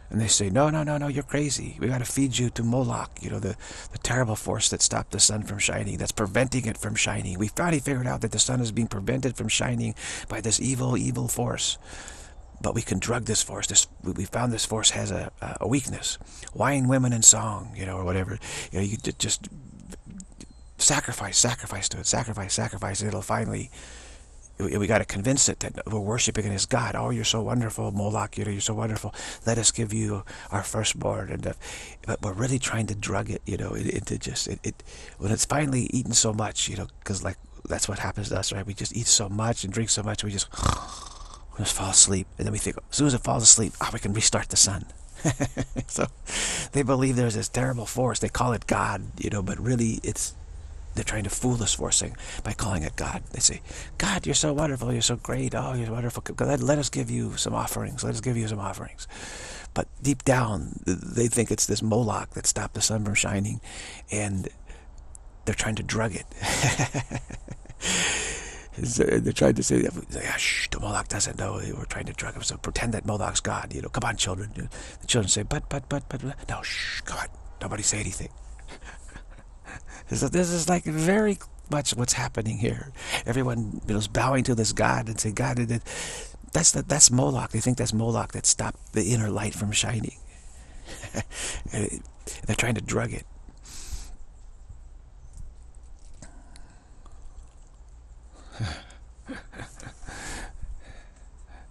Speaker 1: And they say, no, no, no, no, you're crazy. We got to feed you to Moloch, you know, the, the terrible force that stopped the sun from shining, that's preventing it from shining. We finally figured out that the sun is being prevented from shining by this evil, evil force but we can drug this force. This we found this force has a, a weakness. Wine, women, and song, you know, or whatever. You know, you just sacrifice, sacrifice to it, sacrifice, sacrifice, and it'll finally. We got to convince it that we're worshiping it as God. Oh, you're so wonderful, Moloch. You know, you're so wonderful. Let us give you our firstborn. And but we're really trying to drug it, you know, into just it, it. When it's finally eaten so much, you know, because like that's what happens to us, right? We just eat so much and drink so much, we just just fall asleep. And then we think, as soon as it falls asleep, oh, we can restart the sun. so they believe there's this terrible force. They call it God, you know, but really it's they're trying to fool us forcing by calling it God. They say, God, you're so wonderful, you're so great, oh, you're wonderful. God, let us give you some offerings. Let us give you some offerings. But deep down, they think it's this Moloch that stopped the sun from shining, and they're trying to drug it. Uh, they're trying to say, yeah, ah, shh, the Moloch doesn't know. We're trying to drug him. So pretend that Moloch's God. You know, come on, children. The children say, but, but, but, but, no, shh, come on. Nobody say anything. so this is like very much what's happening here. Everyone you know, is bowing to this God and saying, God, that's the, that's Moloch. They think that's Moloch that stopped the inner light from shining. they're trying to drug it.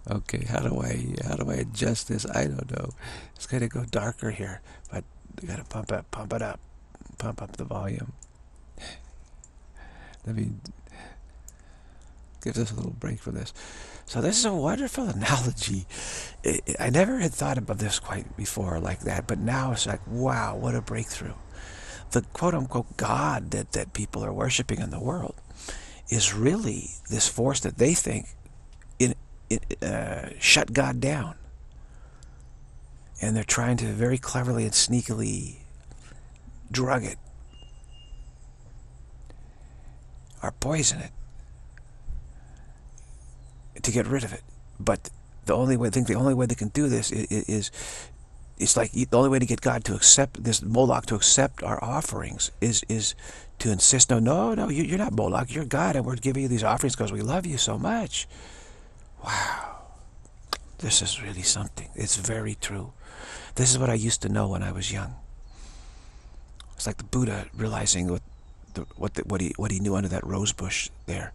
Speaker 1: okay, how do I how do I adjust this? I don't know. It's gonna go darker here, but you gotta pump it pump it up. Pump up the volume. Let me give us a little break for this. So this is a wonderful analogy. I never had thought about this quite before like that, but now it's like, wow, what a breakthrough. The quote-unquote God that, that people are worshiping in the world is really this force that they think in, uh, shut God down. And they're trying to very cleverly and sneakily drug it. or poison it to get rid of it. But the only way, I think the only way they can do this is, is it's like the only way to get God to accept this Moloch to accept our offerings is is to insist, no, no, no, you, you're not Moloch, you're God, and we're giving you these offerings because we love you so much. Wow, this is really something. It's very true. This is what I used to know when I was young. It's like the Buddha realizing what the, what the, what he what he knew under that rose bush there.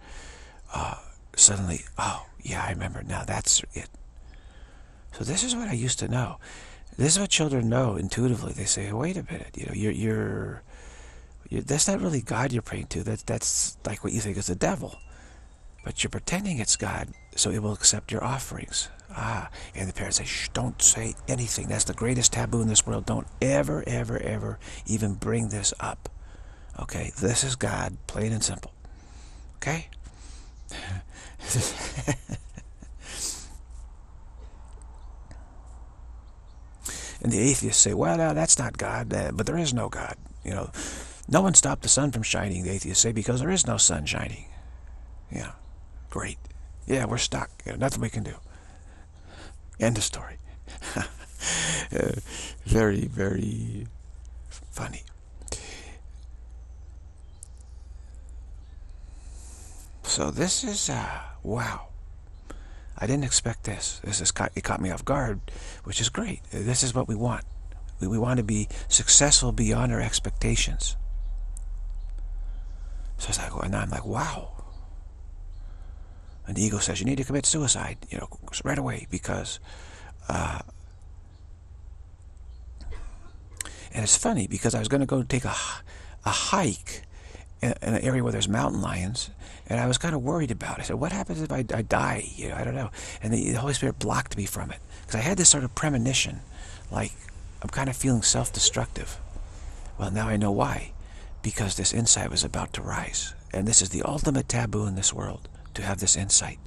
Speaker 1: Uh, suddenly, oh yeah, I remember now. That's it. So this is what I used to know. This is what children know intuitively. They say, "Wait a minute, you know, you're you're, you're that's not really God you're praying to. That that's like what you think is the devil, but you're pretending it's God, so it will accept your offerings." Ah, and the parents say, Shh, don't say anything. That's the greatest taboo in this world. Don't ever, ever, ever even bring this up. Okay, this is God, plain and simple. Okay? and the atheists say, well, no, that's not God, but there is no God. You know, no one stopped the sun from shining, the atheists say, because there is no sun shining. Yeah, great. Yeah, we're stuck. Nothing we can do. End of story. uh, very, very funny. So this is, uh, wow. I didn't expect this. This is caught, it caught me off guard, which is great. This is what we want. We, we want to be successful beyond our expectations. So it's like, and I'm like, wow. And the ego says, you need to commit suicide, you know, right away because, uh, and it's funny because I was going to go take a, a hike in, in, an area where there's mountain lions, and I was kind of worried about it. I said, what happens if I, I die? You know, I don't know. And the, the Holy Spirit blocked me from it because I had this sort of premonition, like I'm kind of feeling self-destructive. Well, now I know why. Because this insight was about to rise. And this is the ultimate taboo in this world to have this insight.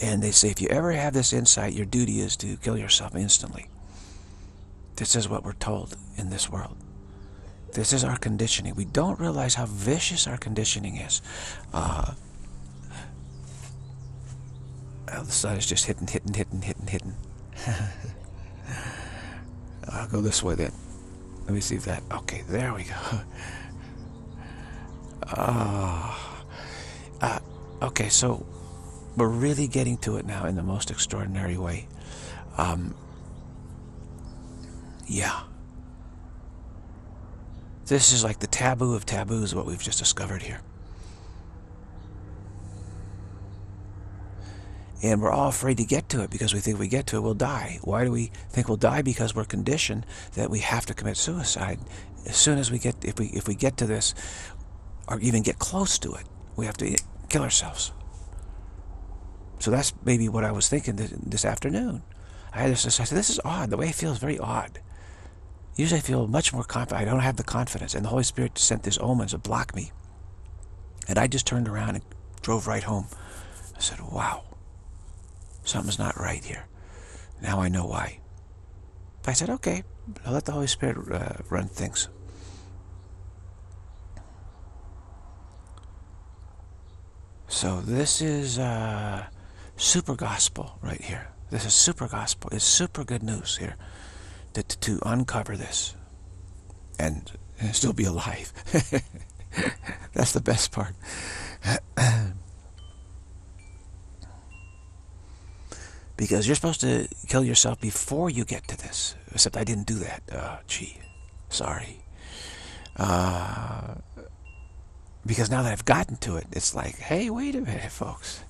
Speaker 1: And they say if you ever have this insight, your duty is to kill yourself instantly. This is what we're told in this world. This is our conditioning. We don't realize how vicious our conditioning is. Uh, well, the sun is just hitting, hitting, hitting, hitting, hitting. I'll go this way then. Let me see if that... Okay, there we go. Ah. Uh, uh, Okay, so we're really getting to it now in the most extraordinary way. Um, yeah. This is like the taboo of taboos, what we've just discovered here. And we're all afraid to get to it because we think if we get to it, we'll die. Why do we think we'll die? Because we're conditioned that we have to commit suicide. As soon as we get, if we, if we get to this, or even get close to it, we have to kill ourselves. So that's maybe what I was thinking this, this afternoon. I had this, I said, this is odd. The way I feel is very odd. Usually I feel much more confident. I don't have the confidence. And the Holy Spirit sent this omens to block me. And I just turned around and drove right home. I said, wow, something's not right here. Now I know why. I said, okay, I'll let the Holy Spirit uh, run things. So this is uh, super gospel right here. This is super gospel. It's super good news here to, to, uncover this and, and still be alive. That's the best part. because you're supposed to kill yourself before you get to this. Except I didn't do that. Uh, gee, sorry. Uh, because now that I've gotten to it, it's like, hey, wait a minute, folks.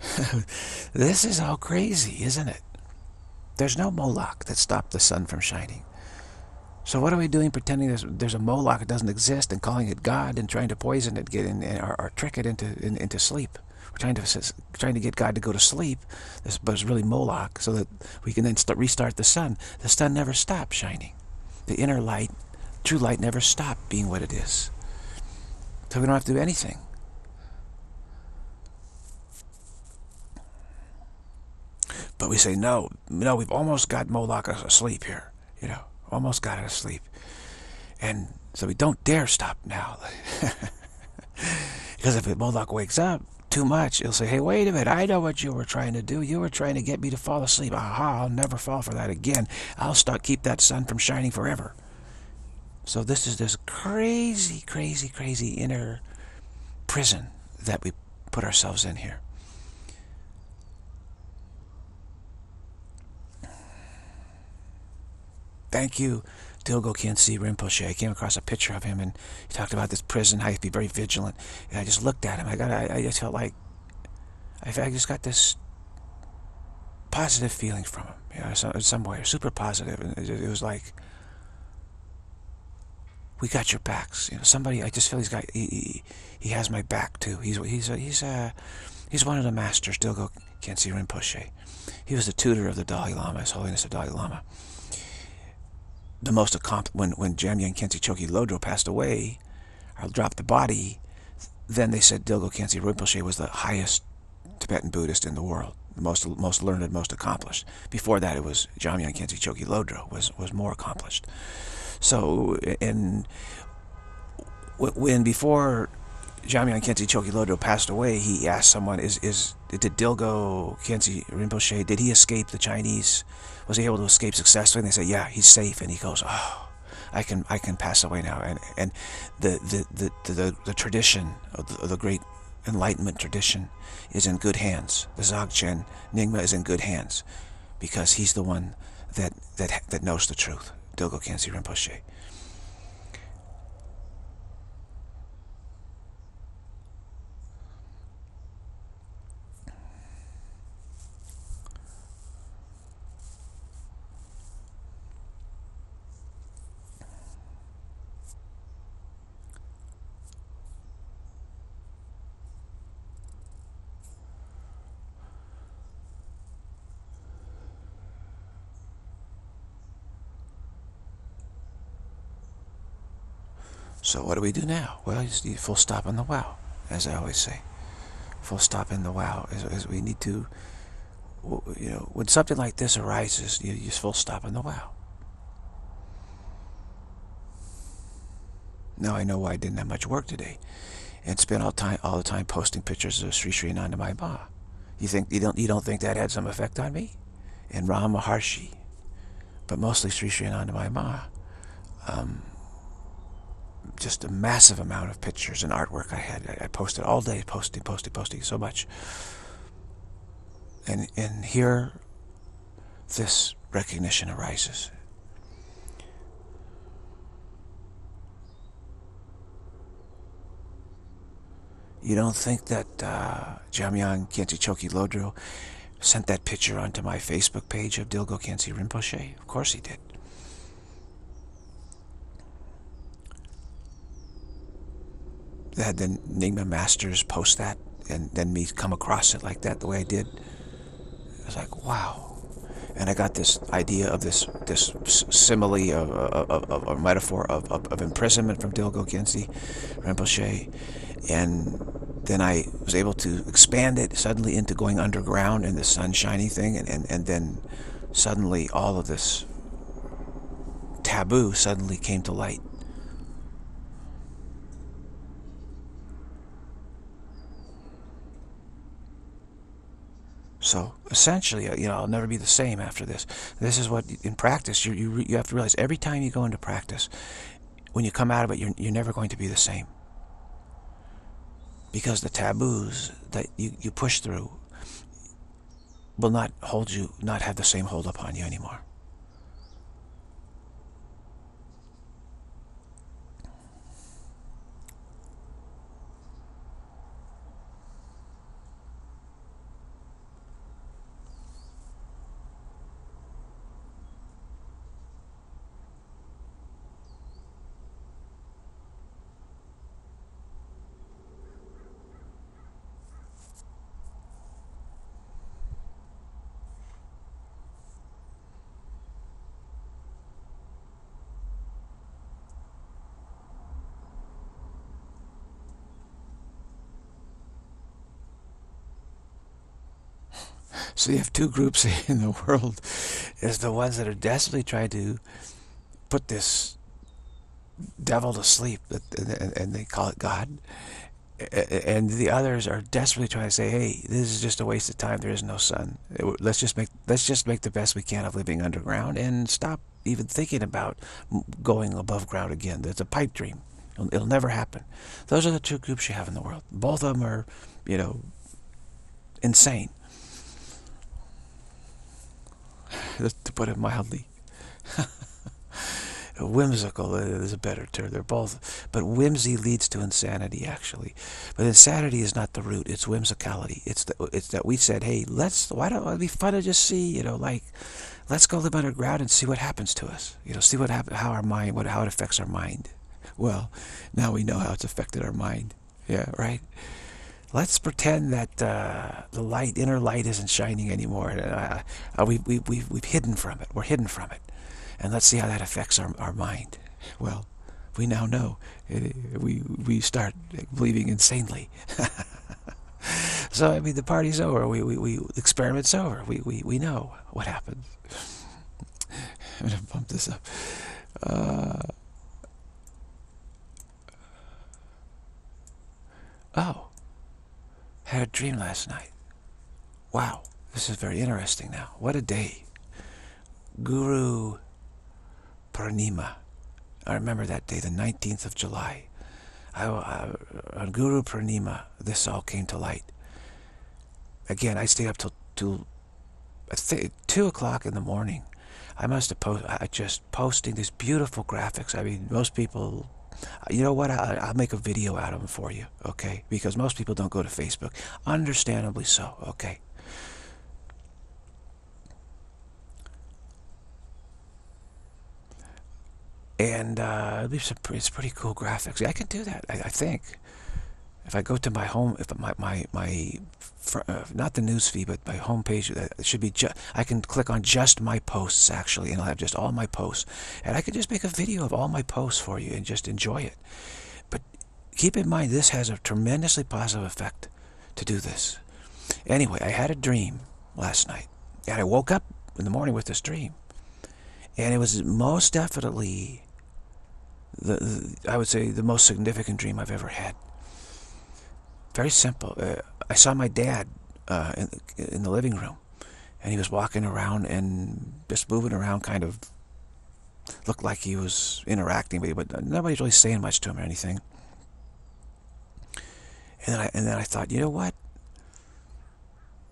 Speaker 1: this is all crazy, isn't it? There's no Moloch that stopped the sun from shining. So what are we doing pretending there's, there's a Moloch that doesn't exist and calling it God and trying to poison it get in, or, or trick it into in, into sleep? We're trying to trying to get God to go to sleep, this, but it's really Moloch, so that we can then start, restart the sun. The sun never stopped shining. The inner light, true light, never stopped being what it is. So we don't have to do anything. But we say, no, no, we've almost got Moloch asleep here. You know, almost got it asleep. And so we don't dare stop now. Because if Moloch wakes up too much, he'll say, hey, wait a minute, I know what you were trying to do. You were trying to get me to fall asleep. Aha, I'll never fall for that again. I'll start keep that sun from shining forever. So this is this crazy, crazy, crazy inner prison that we put ourselves in here. Thank you, Dilgo Khyentse Rinpoche. I came across a picture of him and he talked about this prison, how you have to be very vigilant. And I just looked at him. I got, I, I just felt like, I, I just got this positive feeling from him, you know, some, some way, super positive. And it, it was like, we got your backs. You know, somebody. I just feel he's got. He, he, he has my back too. He's he's a, he's a, he's one of the masters. Dilgo Khyentse Rinpoche. He was the tutor of the Dalai Lama, His Holiness the Dalai Lama. The most accomplished. When when Jamyang Khyentse Chokyi Lodro passed away, or dropped the body, then they said Dilgo Khyentse Rinpoche was the highest Tibetan Buddhist in the world, the most most learned, most accomplished. Before that, it was Jamyang Khyentse Chokyi Lodro was was more accomplished. So, and when before Jamyang Khyentse Chokyi Lodro passed away, he asked someone, "Is is did Dilgo Khyentse Rinpoche did he escape the Chinese? Was he able to escape successfully?" And they said, "Yeah, he's safe." And he goes, "Oh, I can I can pass away now." And and the the the the, the tradition of the, of the great enlightenment tradition is in good hands. The Dzogchen Nyingma is in good hands because he's the one that that that knows the truth. Dilgo Khyentse Rinpoche. So what do we do now? Well, you full stop on the wow, as I always say. Full stop in the wow is, is we need to, you know, when something like this arises, you, you full stop on the wow. Now I know why I didn't have much work today, and spent all time all the time posting pictures of Sri Sri Anandamayi Ma. You think you don't you don't think that had some effect on me, and Ramana Maharshi, but mostly Sri Sri Anandamayi Ma. Um, just a massive amount of pictures and artwork I had. I, posted all day, posting, posting, posting so much. And, and here, this recognition arises. You don't think that uh, Jamyang Khyentse Chokyi Lodro sent that picture onto my Facebook page of Dilgo Khyentse Rinpoche? Of course he did. Had the Nyingma Masters post that and then me come across it like that the way I did. I was like, wow. And I got this idea of this this simile of, of, of, a metaphor of, of, of, imprisonment from Dilgo Khyentse Rinpoche. And then I was able to expand it suddenly into going underground and the sunshiny thing. And, and, and then suddenly all of this taboo suddenly came to light. So essentially, uh, you know, I'll never be the same after this. This is what, in practice, you, you, you have to realize every time you go into practice, when you come out of it, you're, you're never going to be the same. Because the taboos that you, you push through will not hold you, not have the same hold upon you anymore. So you have two groups in the world. Is the ones that are desperately trying to put this devil to sleep, and they call it God. and the others are desperately trying to say, "Hey, this is just a waste of time. There is no sun. Let's just make let's just make the best we can of living underground and stop even thinking about going above ground again. That's a pipe dream. It'll, it'll never happen. Those are the two groups you have in the world. Both of them are, you know, insane. to put it mildly. whimsical is a better term. They're both, but whimsy leads to insanity, actually. But insanity is not the root; it's whimsicality. It's the, it's that we said, hey, let's. Why don't it be fun to just see, you know, like, let's go live underground and see what happens to us. You know, see what happen, how our mind, what how it affects our mind. Well, now we know how it's affected our mind. Yeah, right. Let's pretend that uh, the light, inner light, isn't shining anymore. Uh, uh, we, we, we, we've hidden from it. We're hidden from it and let's see how that affects our, our mind. Well, we now know. We, we start believing insanely. so, I mean, the party's over. We, we, we experiment's over. We, we, we know what happens. I'm going to bump this up. Uh, oh, had a dream last night. Wow, this is very interesting now. What a day. Guru Purnima. I remember that day, the 19th of July. I, uh, on Guru Purnima, this all came to light. Again, I stayed up till, till 2 o'clock in the morning. I must have post, I just posting these beautiful graphics. I mean, most people, you know what? I, will make a video out of them for you, okay? Because most people don't go to Facebook. Understandably so, okay? and uh, it's, it's pretty cool graphics. I can do that. I, I, think if I go to my home, if my my my uh, not the news feed, but my home page, uh, it should be. I can click on just my posts actually, and I'll have just all my posts, and I can just make a video of all my posts for you and just enjoy it. But keep in mind, this has a tremendously positive effect to do this. Anyway, I had a dream last night, and I woke up in the morning with this dream. And it was most definitely the, the, I would say the most significant dream I've ever had. Very simple. Uh, I saw my dad uh, in, in the living room, and he was walking around and just moving around, kind of looked like he was interacting with me, but nobody's really saying much to him or anything. And then I and then I thought, you know what?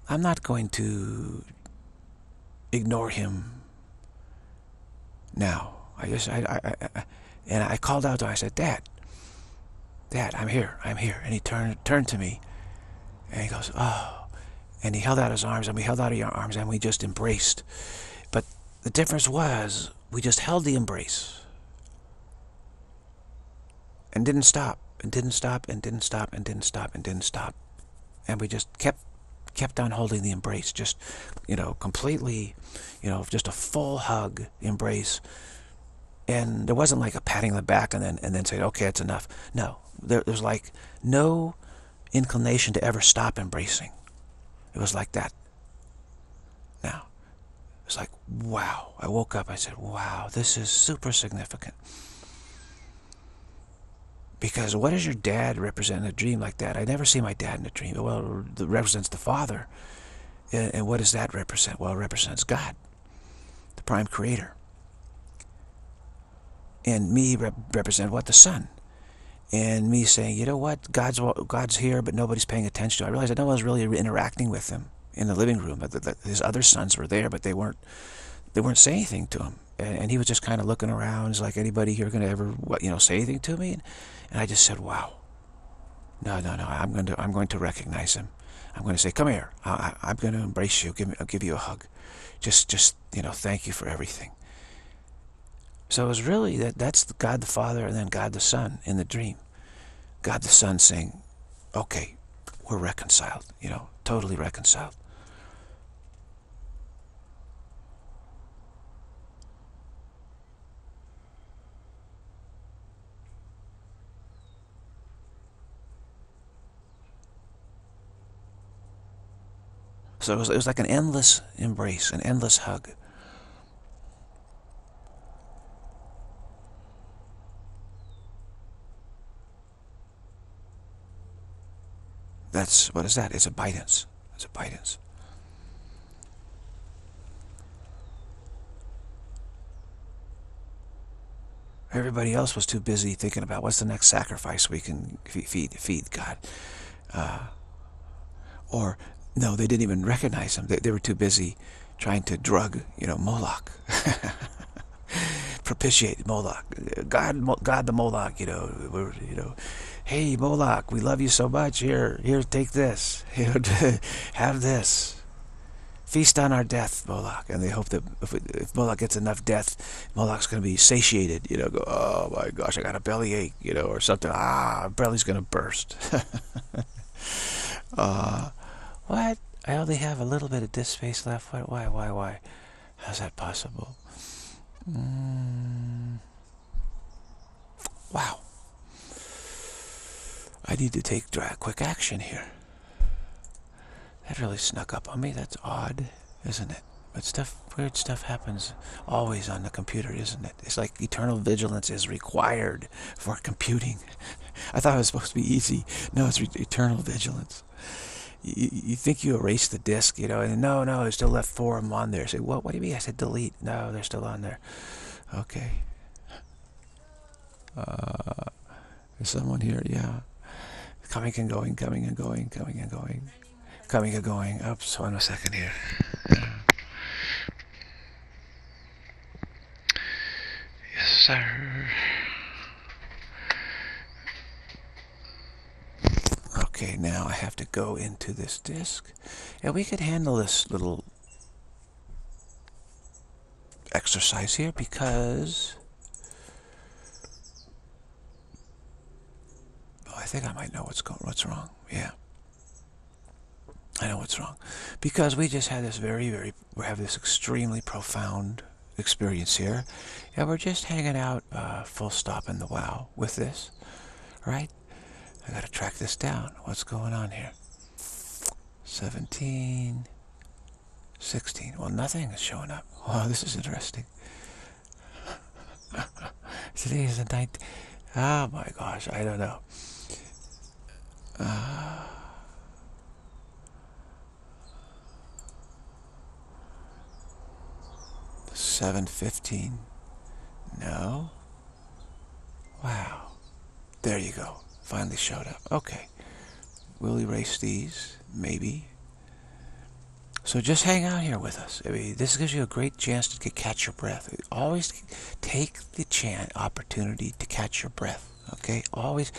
Speaker 1: I'm not going to ignore him now. I just I I, I and I called out to him. I said, Dad, Dad, I'm here. I'm here. And he turned, turned to me. And he goes, oh. And he held out his arms, and we held out our arms, and we just embraced. But the difference was, we just held the embrace. And didn't stop, and didn't stop, and didn't stop, and didn't stop, and didn't stop. And we just kept kept on holding the embrace, just, you know, completely, you know, just a full hug embrace and there wasn't like a patting the back and then and then saying okay it's enough no there, like no inclination to ever stop embracing. It was like that. Now it's like wow. I woke up I said wow this is super significant. Because what does your dad represent in a dream like that? I never see my dad in a dream. Well it represents the father. And what does that represent? Well it represents God the prime creator. And me rep represent what? The sun and me saying you know what? God's god's here but nobody's paying attention to i realized that no one was really interacting with him in the living room his other sons were there but they weren't they weren't saying anything to him. And, he was just kind of looking around is like anybody here going to ever what you know say anything to me? And, and i just said wow. No no no i'm going to i'm going to recognize him. I'm going to say come here. I, i'm going to embrace you. Give me i'll give you a hug. Just just you know thank you for everything so it was really that that's God the Father and then God the Son in the dream. God the Son saying, okay, we're reconciled, you know, totally reconciled. So it was, it was like an endless embrace, an endless hug. That's, what is that? It's abidance. It's abidance. Everybody else was too busy thinking about what's the next sacrifice we can feed, feed God. Uh, or, no, they didn't even recognize him. They, they were too busy trying to drug, you know, Moloch. Propitiate Moloch. God, God the Moloch, you know, you know, hey Moloch, we love you so much. Here, here, take this. Have this. Feast on our death, Moloch. And they hope that if, if Moloch gets enough death, Moloch's going to be satiated. You know, go, oh my gosh, I got a bellyache, you know, or something. Ah, belly's going to burst. uh, what? I only have a little bit of disk space left. Why, why, why? How's that possible? Mm. Wow. I need to take quick action here. That really snuck up on me. That's odd, isn't it? But stuff, weird stuff happens always on the computer, isn't it? It's like eternal vigilance is required for computing. I thought it was supposed to be easy. No, it's eternal vigilance. You, you think you erased the disk, you know, and no, no, I still left four of them on there. Say, what, what do you mean? I said delete. No, they're still on there. Okay. Uh, is someone here? Yeah. Coming and going, coming and going, coming and going coming and going. Oops, hold on a second here. Yes, sir. Okay, now I have to go into this disk. And we could handle this little exercise here because I think I might know what's going what's wrong. Yeah. I know what's wrong. Because we just had this very, very, we have this extremely profound experience here. And we're just hanging out uh, full stop in the wow with this. Right? I gotta track this down. What's going on here? 17, 16. Well, nothing is showing up. Wow, this is interesting. Today is the night. Oh my gosh, I don't know. Uh, 715. No? Wow. There you go. Finally showed up. Okay. We'll erase these, maybe. So just hang out here with us. I mean, this gives you a great chance to catch your breath. Always take the chance, opportunity to catch your breath. Okay? Always.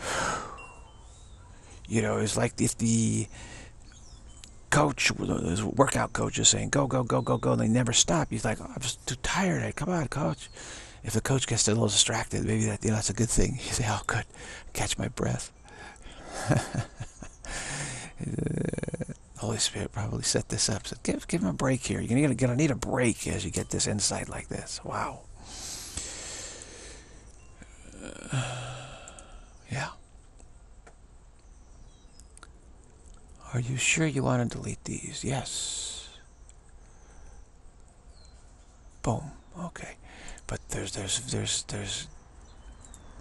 Speaker 1: You know, it's like if the coach, the workout coach is saying, go, go, go, go, go. And they never stop. He's like, oh, I'm just too tired. Come on, coach. If the coach gets a little distracted, maybe that, you know, that's a good thing. You say, oh, good. Catch my breath. Holy Spirit probably set this up. So give, give him a break here. You're going to need a break as you get this insight like this. Wow. Uh, yeah. Are you sure you want to delete these? Yes. Boom. Okay. But there's there's there's there's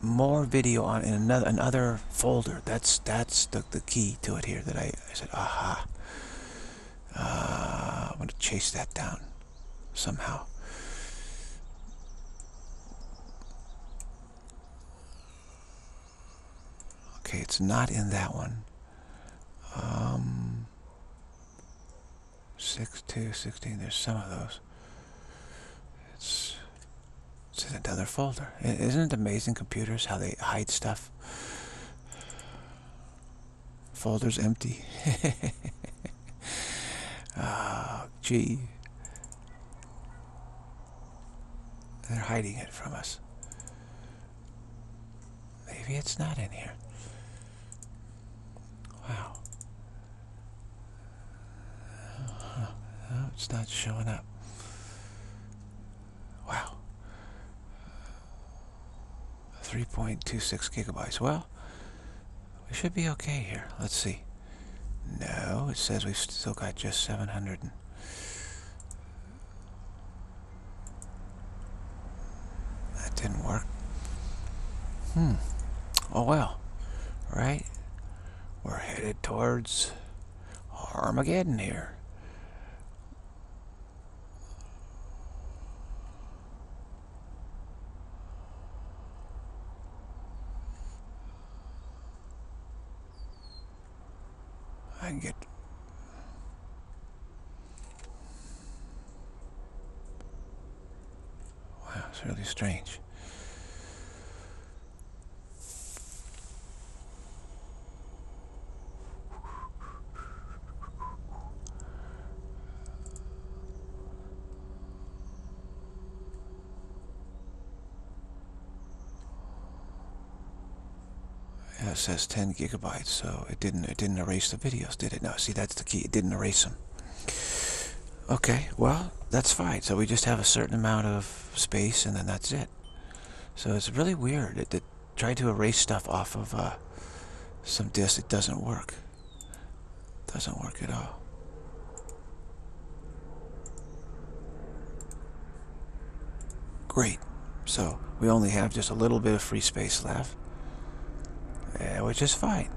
Speaker 1: more video on in another another folder. That's that's the the key to it here. That I, I said, aha. Uh, I'm gonna chase that down somehow. Okay, it's not in that one. Um, 6, 2, 16, there's some of those. It's, it's in another folder. Isn't it amazing, computers, how they hide stuff? Folder's empty. oh, gee. They're hiding it from us. Maybe it's not in here. Wow. Oh, it's not showing up. Wow. 3.26 gigabytes. Well, we should be okay here. Let's see. No, it says we've still got just 700. That didn't work. Hmm. Oh well. Right? We're headed towards Armageddon here. I can get Wow, it's really strange. Says 10 gigabytes, so it didn't it didn't erase the videos, did it? No, see that's the key. It didn't erase them. Okay, well, that's fine. So we just have a certain amount of space and then that's it. So it's really weird. It, it tried to erase stuff off of uh, some disk. It doesn't work. Doesn't work at all. Great. So we only have just a little bit of free space left which is fine.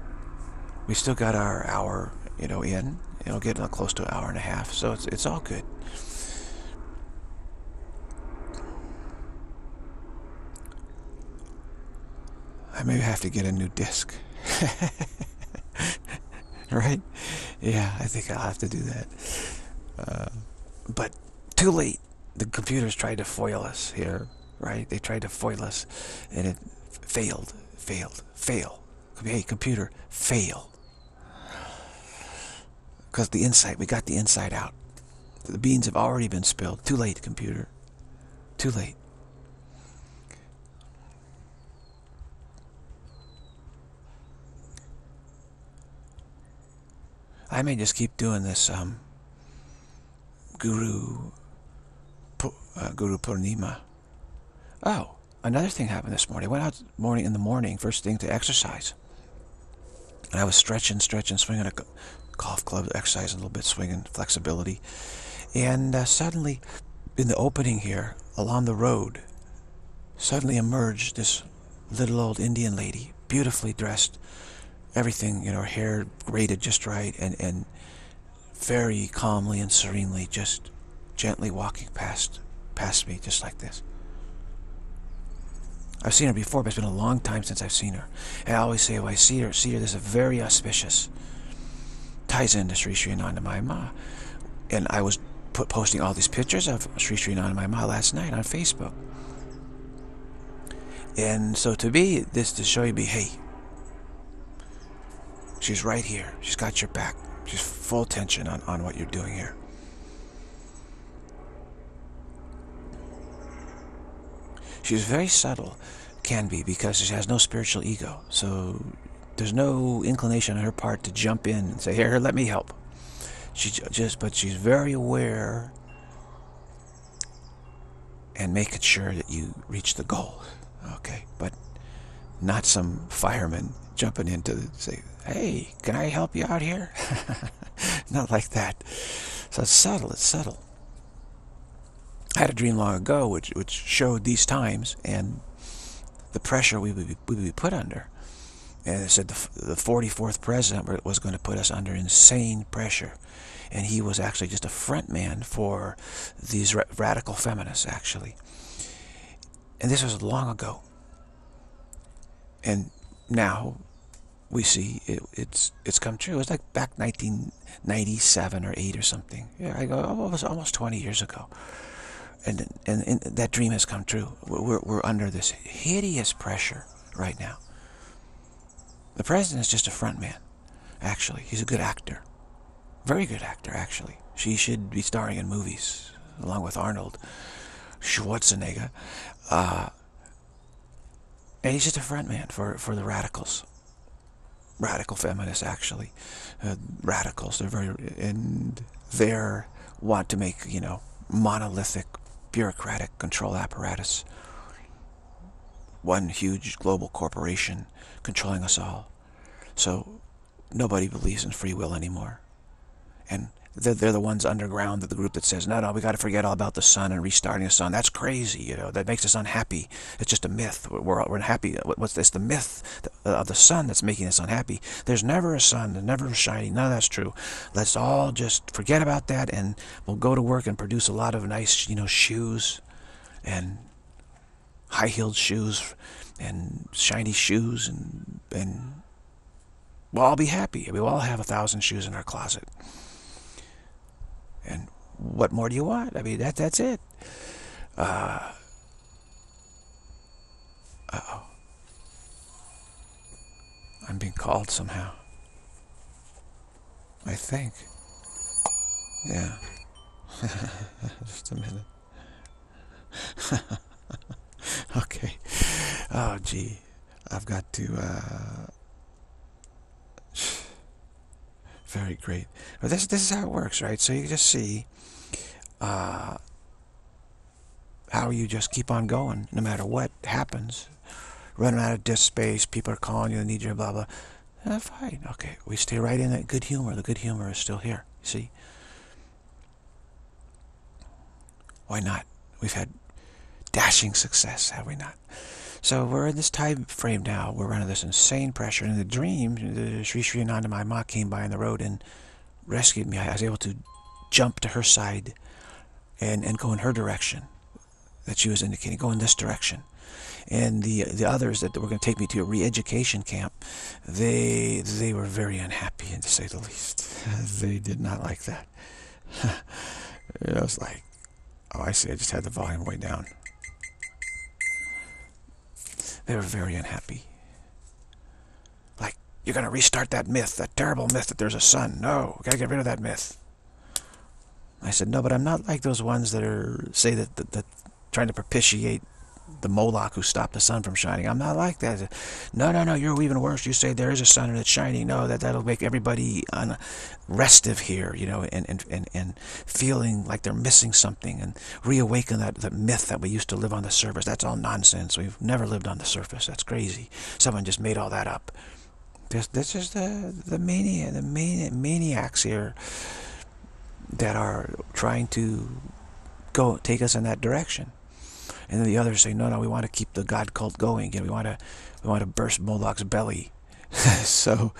Speaker 1: We still got our hour, you know, in. Know, getting close to an hour and a half, so it's it's all good. I may have to get a new disc. right? Yeah, I think I'll have to do that. Uh, but too late. The computers tried to foil us here, right? They tried to foil us, and it failed, failed, fail hey, computer, fail. Because the inside, we got the inside out. The beans have already been spilled. Too late, computer. Too late. I may just keep doing this um, Guru uh, Guru Purnima. Oh, another thing happened this morning. I went out morning in the morning, first thing to exercise. And I was stretching, stretching, swinging a golf club, exercising a little bit, swinging, flexibility. And uh, suddenly, in the opening here, along the road, suddenly emerged this little old Indian lady, beautifully dressed, everything, you know, her hair braided just right, and, and very calmly and serenely just gently walking past past me, just like this. I've seen her before, but it's been a long time since I've seen her. And I always say, when I see her, see her, this is very auspicious. Ties into Sri Sri Anandamayi Ma. And I was put, posting all these pictures of Sri Sri Anandamayi Ma last night on Facebook. And so to me, this to show you, be, hey, she's right here. She's got your back. She's full attention on, on what you're doing here. She's very subtle, can be, because she has no spiritual ego. So there's no inclination on her part to jump in and say, here, let me help. She just, but she's very aware and making sure that you reach the goal. Okay, but not some fireman jumping in to say, hey, can I help you out here? not like that. So it's subtle, it's subtle. I had a dream long ago which, which showed these times and the pressure we would be, we would be put under. And it said the, the 44th president was going to put us under insane pressure. And he was actually just a front man for these ra radical feminists, actually. And this was long ago. And now we see it, it's it's come true. It was like back 1997 or 8 or something. Yeah, I go, was almost 20 years ago and, and, and that dream has come true. We're, we're under this hideous pressure right now. The president is just a front man, actually. He's a good actor. Very good actor, actually. She should be starring in movies, along with Arnold Schwarzenegger. Uh, and he's just a front man for, for the radicals. Radical feminists, actually. Uh, radicals, they're very, and they're want to make, you know, monolithic bureaucratic control apparatus. One huge global corporation controlling us all. So nobody believes in free will anymore. And they're, they're the ones underground, the group that says, no, no, we got to forget all about the sun and restarting the sun. That's crazy, you know, that makes us unhappy. It's just a myth. We're, we're unhappy. What's this? The myth of the sun that's making us unhappy. There's never a sun, there's never shining. None of that's true. Let's all just forget about that and we'll go to work and produce a lot of nice, you know, shoes and high-heeled shoes and shiny shoes and, and we'll all be happy. We'll all have a thousand shoes in our closet. And what more do you want? I mean, that that's it. Uh, uh-oh. I'm being called somehow. I think. Yeah. Just a minute. okay. Oh, gee. I've got to, uh, very great. But this this is how it works, right? So you just see uh, how you just keep on going, no matter what happens. Running out of disk space, people are calling you, need your blah blah. Eh, fine, okay. We stay right in that good humor. The good humor is still here. You see? Why not? We've had dashing success, have we not? So we're in this time frame now. We're under this insane pressure. In the dream, the Sri Sri my ma came by on the road and rescued me. I was able to jump to her side and, and go in her direction that she was indicating, go in this direction. And the the others that were going to take me to a re-education camp, they they were very unhappy, and to say the least. they did not like that. it was like, oh, I see, I just had the volume way down. They were very unhappy. Like, you're going to restart that myth, that terrible myth that there's a sun. No, we got to get rid of that myth. I said, no, but I'm not like those ones that are say that, that, that trying to propitiate the Moloch who stopped the sun from shining. I'm not like that. No, no, no, you're even worse. You say there is a sun and it's shining. No, that, that'll make everybody restive here, you know, and, and, and, and feeling like they're missing something and reawaken that, that myth that we used to live on the surface. That's all nonsense. We've never lived on the surface. That's crazy. Someone just made all that up. This, this is the, the mania, the mani maniacs here that are trying to go take us in that direction and then the others say, no, no, we want to keep the God cult going. and we want to, we want to burst Moloch's belly. so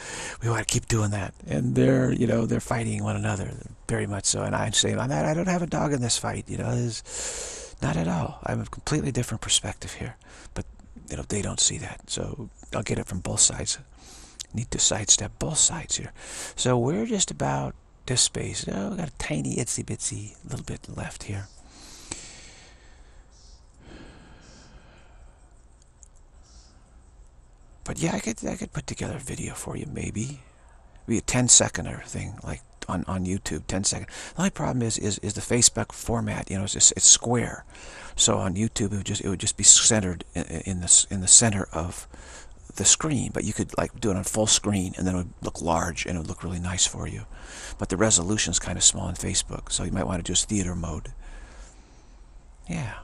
Speaker 1: we want to keep doing that. And they're, you know, they're fighting one another very much so. And I'm saying, I don't have a dog in this fight. You know, is not at all. I have a completely different perspective here. But, you know, they don't see that. So I'll get it from both sides. Need to sidestep both sides here. So we're just about this space. Oh, we got a tiny itsy bitsy little bit left here. But yeah, I could I could put together a video for you maybe. Be a 10 seconder thing like on on YouTube, 10 second. The only problem is is is the Facebook format. You know, it's just, it's square. So on YouTube, it would just it would just be centered in, in the in the center of the screen. But you could like do it on full screen, and then it would look large and it would look really nice for you. But the resolution is kind of small on Facebook, so you might want to do just theater mode. Yeah.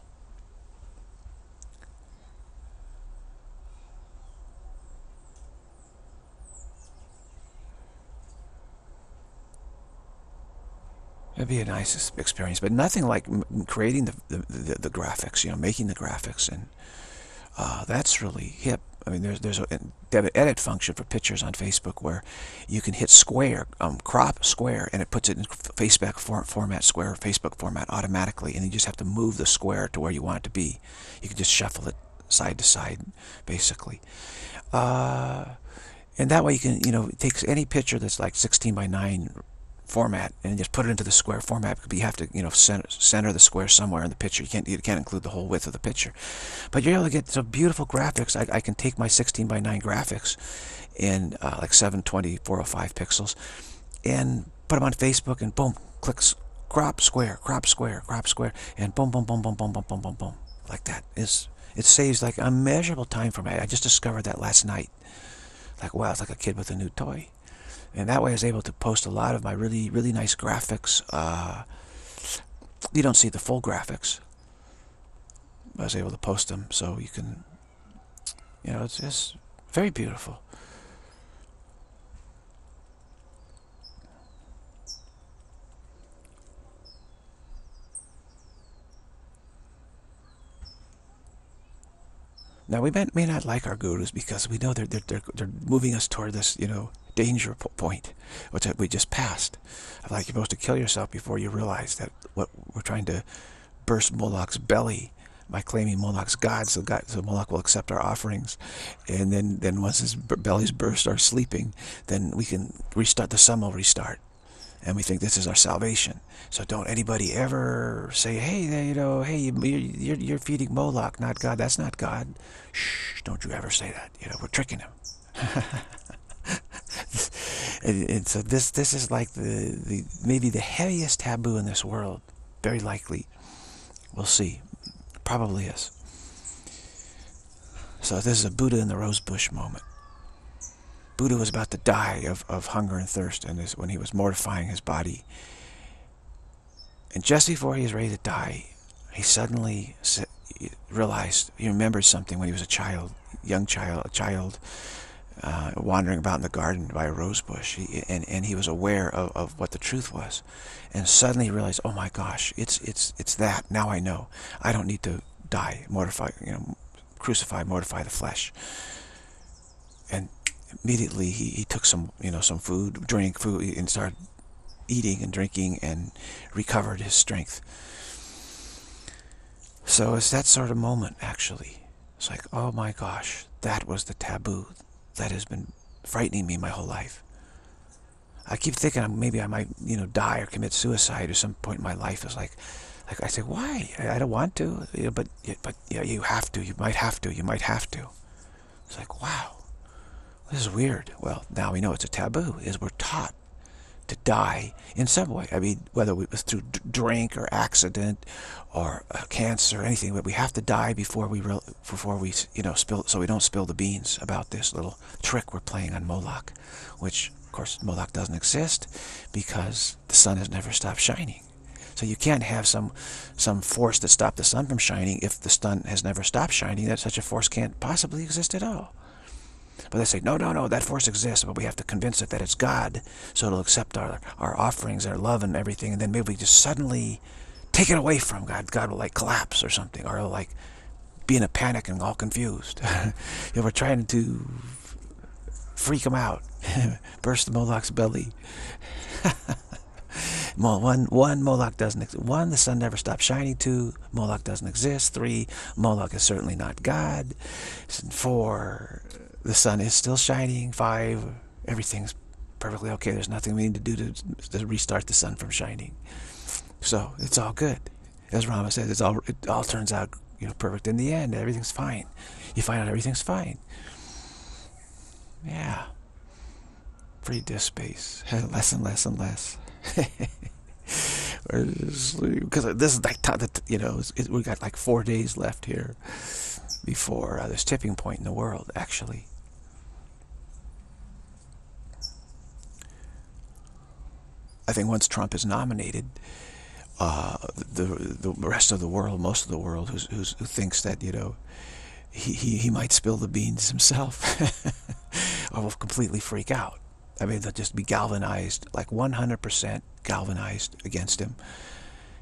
Speaker 1: It'd be a nice experience, but nothing like creating the, the, the, the graphics, you know, making the graphics, and uh, that's really hip. I mean, there's there's an edit function for pictures on Facebook where you can hit square, um, crop square, and it puts it in Facebook for, format, square Facebook format automatically, and you just have to move the square to where you want it to be. You can just shuffle it side to side, basically. Uh, and that way you can, you know, it takes any picture that's like 16 by 9 format and just put it into the square format but you have to you know center, center the square somewhere in the picture. You can't you can't include the whole width of the picture. But you're able to get some beautiful graphics. I, I can take my 16 by 9 graphics in uh, like 720 405 pixels and put them on Facebook and boom clicks crop square crop square crop square and boom boom boom boom boom boom boom boom boom like that. Is it saves like immeasurable time for me. I just discovered that last night. Like wow it's like a kid with a new toy and that way I was able to post a lot of my really, really nice graphics. Uh, you don't see the full graphics. I was able to post them, so you can, you know, it's just very beautiful. Now we may, not like our gurus because we know they're, they're, they're, they're moving us toward this, you know, danger point, which we just passed. Like you're supposed to kill yourself before you realize that what we're trying to burst Moloch's belly by claiming Moloch's God, so God, so Moloch will accept our offerings, and then then once his belly's burst or sleeping, then we can restart. The sun will restart, and we think this is our salvation. So don't anybody ever say, hey, you know, hey, you're, you're feeding Moloch, not God. That's not God. Shh, don't you ever say that. You know, we're tricking him. and, and, so this this is like the, the maybe the heaviest taboo in this world. Very likely. We'll see. Probably is. So this is a Buddha in the rose bush moment. Buddha was about to die of, of hunger and thirst and this, when he was mortifying his body. And just before he was ready to die, he suddenly realized, he remembered something when he was a child, young child, a child, uh, wandering about in the garden by a rose bush. He, and, and he was aware of, of what the truth was. And suddenly he realized, oh my gosh, it's, it's, it's that. Now I know. I don't need to die, mortify, you know, crucify, mortify the flesh. And immediately he, he took some, you know, some food, drank food, and started eating and drinking and recovered his strength. So it's that sort of moment, actually. It's like, oh my gosh, that was the taboo that has been frightening me my whole life. I keep thinking maybe I might, you know, die or commit suicide at some point in my life. It's like, like I say, why? I, don't want to, you know, but but yeah, you have to. You might have to. You might have to. It's like, wow, this is weird. Well, now we know it's a taboo. Is we're taught to die in some way. I mean, whether it was through drink or accident or uh, cancer or anything, but we have to die before we before we you know spill so we don't spill the beans about this little trick we're playing on Moloch, which of course Moloch doesn't exist because the sun has never stopped shining. So you can't have some some force that stopped the sun from shining if the sun has never stopped shining. That such a force can't possibly exist at all. But they say, no, no, no, that force exists, but we have to convince it that it's God, so it'll accept our, our offerings, our love and everything, and then maybe we just suddenly take it away from God. God will like collapse or something, or like be in a panic and all confused. you know, we're trying to freak him out, burst Moloch's belly. one, one, Moloch doesn't exist. One, the sun never stops shining. Two, Moloch doesn't exist. Three, Moloch is certainly not God. Four, the sun is still shining. Five, everything's perfectly okay. There's nothing we need to do to, to restart the sun from shining. So it's all good. As Rama says, it's all it all turns out you know perfect in the end. Everything's fine. You find out everything's fine. Yeah. Free disk space. less and less and less. Because this is like, you know, we got like four days left here before uh, this tipping point in the world, actually. I think once Trump is nominated, uh, the the rest of the world, most of the world, who's, who's, who thinks that you know he, he he might spill the beans himself, or will completely freak out. I mean, they'll just be galvanized, like 100% galvanized against him,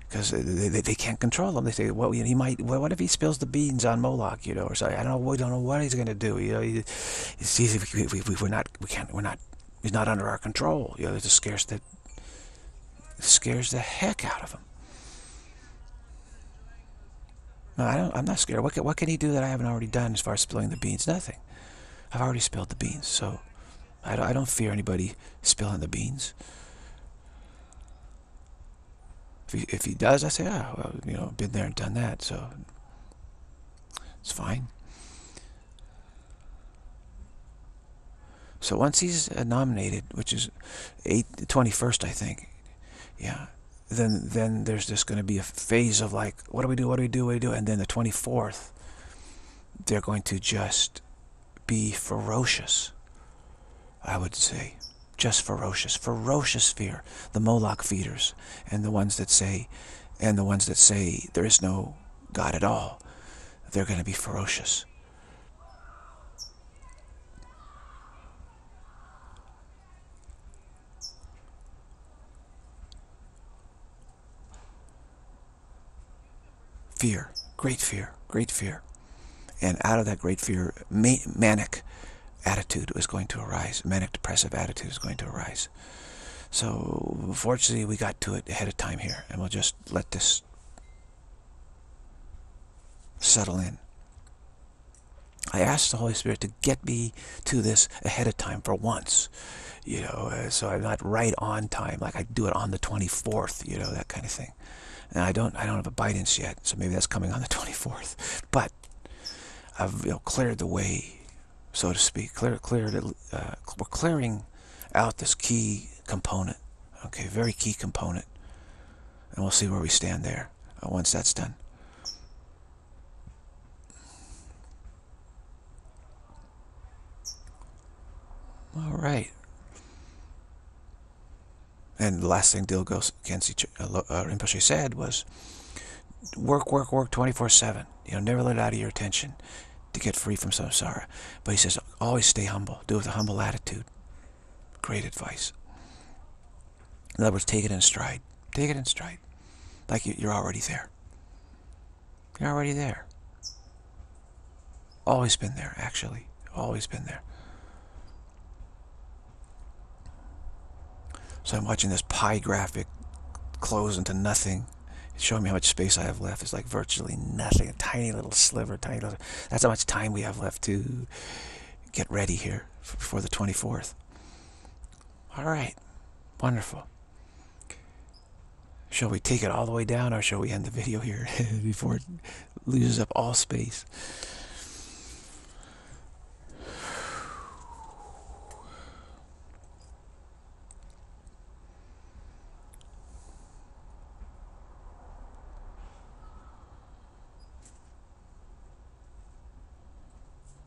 Speaker 1: because they, they, they, can't control him. They say, well, you know, he might. Well, what if he spills the beans on Moloch, you know, or something? I don't know. We don't know what he's going to do. You know, he, he, we, we, we, we're not. We can't. We're not. He's not under our control. You know, it scares the scares the heck out of him. No, I don't, I'm not scared. What can, what can he do that I haven't already done as far as spilling the beans? Nothing. I've already spilled the beans, so I don't, I don't fear anybody spilling the beans. If he, if he does, I say, ah, well, you know, been there and done that, so it's fine. So once he's nominated, which is 8, 21st, I think, yeah, then then there's just going to be a phase of like, what do we do, what do we do, what do we do? And then the 24th, they're going to just be ferocious, I would say. Just ferocious. Ferocious fear. The Moloch feeders and the ones that say, and the ones that say there is no God at all, they're going to be ferocious. fear, great fear, great fear. And out of that great fear, ma manic attitude was going to arise. Manic depressive attitude is going to arise. So fortunately, we got to it ahead of time here, and we'll just let this settle in. I asked the Holy Spirit to get me to this ahead of time for once, you know, uh, so I'm not right on time, like I do it on the 24th, you know, that kind of thing. And I don't, I don't have a Biden's yet, so maybe that's coming on the 24th. But I've you know, cleared the way, so to speak. Clear, cleared, uh, we're clearing out this key component. Okay, very key component, and we'll see where we stand there uh, once that's done. All right. And the last thing Dilgo Khyentse uh, uh, Rinpoche said was, work, work, work 24-7. You know, never let out of your attention to get free from samsara. But he says, always stay humble. Do it with a humble attitude. Great advice. In other words, take it in stride. Take it in stride. Like you're already there. You're already there. Always been there, actually. Always been there. So I'm watching this pie graphic close into nothing. Showing me how much space I have left. It's like virtually nothing. A tiny little sliver, tiny little... That's how much time we have left to get ready here for the 24th. All right. Wonderful. Shall we take it all the way down or shall we end the video here before it loses up all space?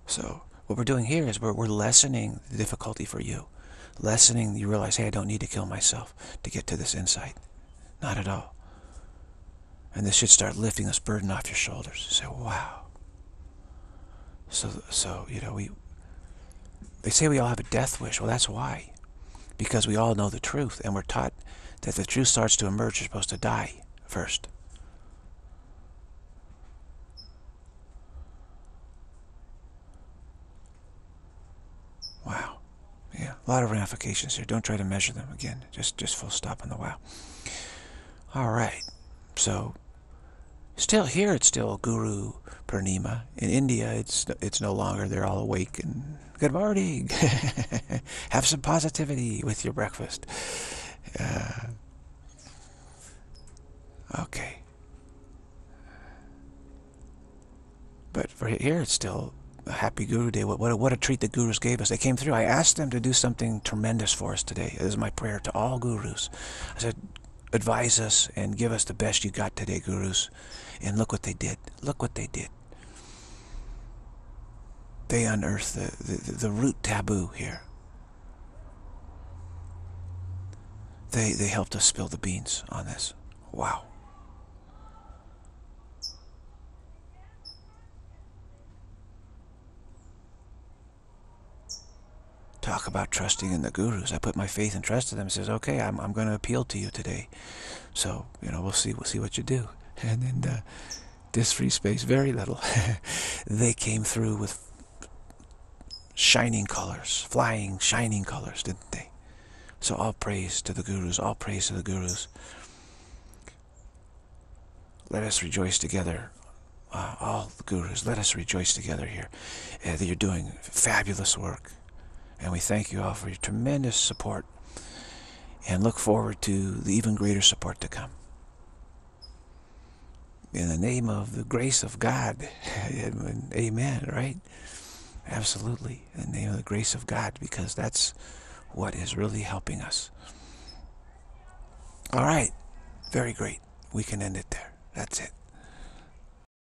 Speaker 1: So what we're doing here is we're, we're lessening the difficulty for you. Lessening, you realize, hey, I don't need to kill myself to get to this insight. Not at all. And this should start lifting this burden off your shoulders. Say, wow. So, so you know, we, they say we all have a death wish. Well, that's why. Because we all know the truth, and we're taught that the truth starts to emerge, you're supposed to die first. Wow. Yeah, a lot of ramifications here. Don't try to measure them again. Just just full stop on the wow. All right. So still here it's still Guru Purnima. In India it's it's no longer they're all awake and good morning. Have some positivity with your breakfast. Uh, okay. But for here it's still happy Guru Day. What, what, what a treat the Gurus gave us. They came through. I asked them to do something tremendous for us today. This is my prayer to all Gurus. I said, advise us and give us the best you got today, Gurus. And look what they did. Look what they did. They unearthed the, the, the root taboo here. They, they helped us spill the beans on this. Wow. Talk about trusting in the gurus. I put my faith and trust in them and says, okay, I'm, I'm going to appeal to you today. So, you know, we'll see, we'll see what you do. And in uh, this free space, very little. they came through with shining colors, flying, shining colors, didn't they? So all praise to the gurus, all praise to the gurus. Let us rejoice together, uh, all the gurus, let us rejoice together here uh, that you're doing fabulous work. And we thank you all for your tremendous support and look forward to the even greater support to come. In the name of the grace of God, amen, right? Absolutely, in the name of the grace of God, because that's what is really helping us. All right, very great. We can end it there. That's it.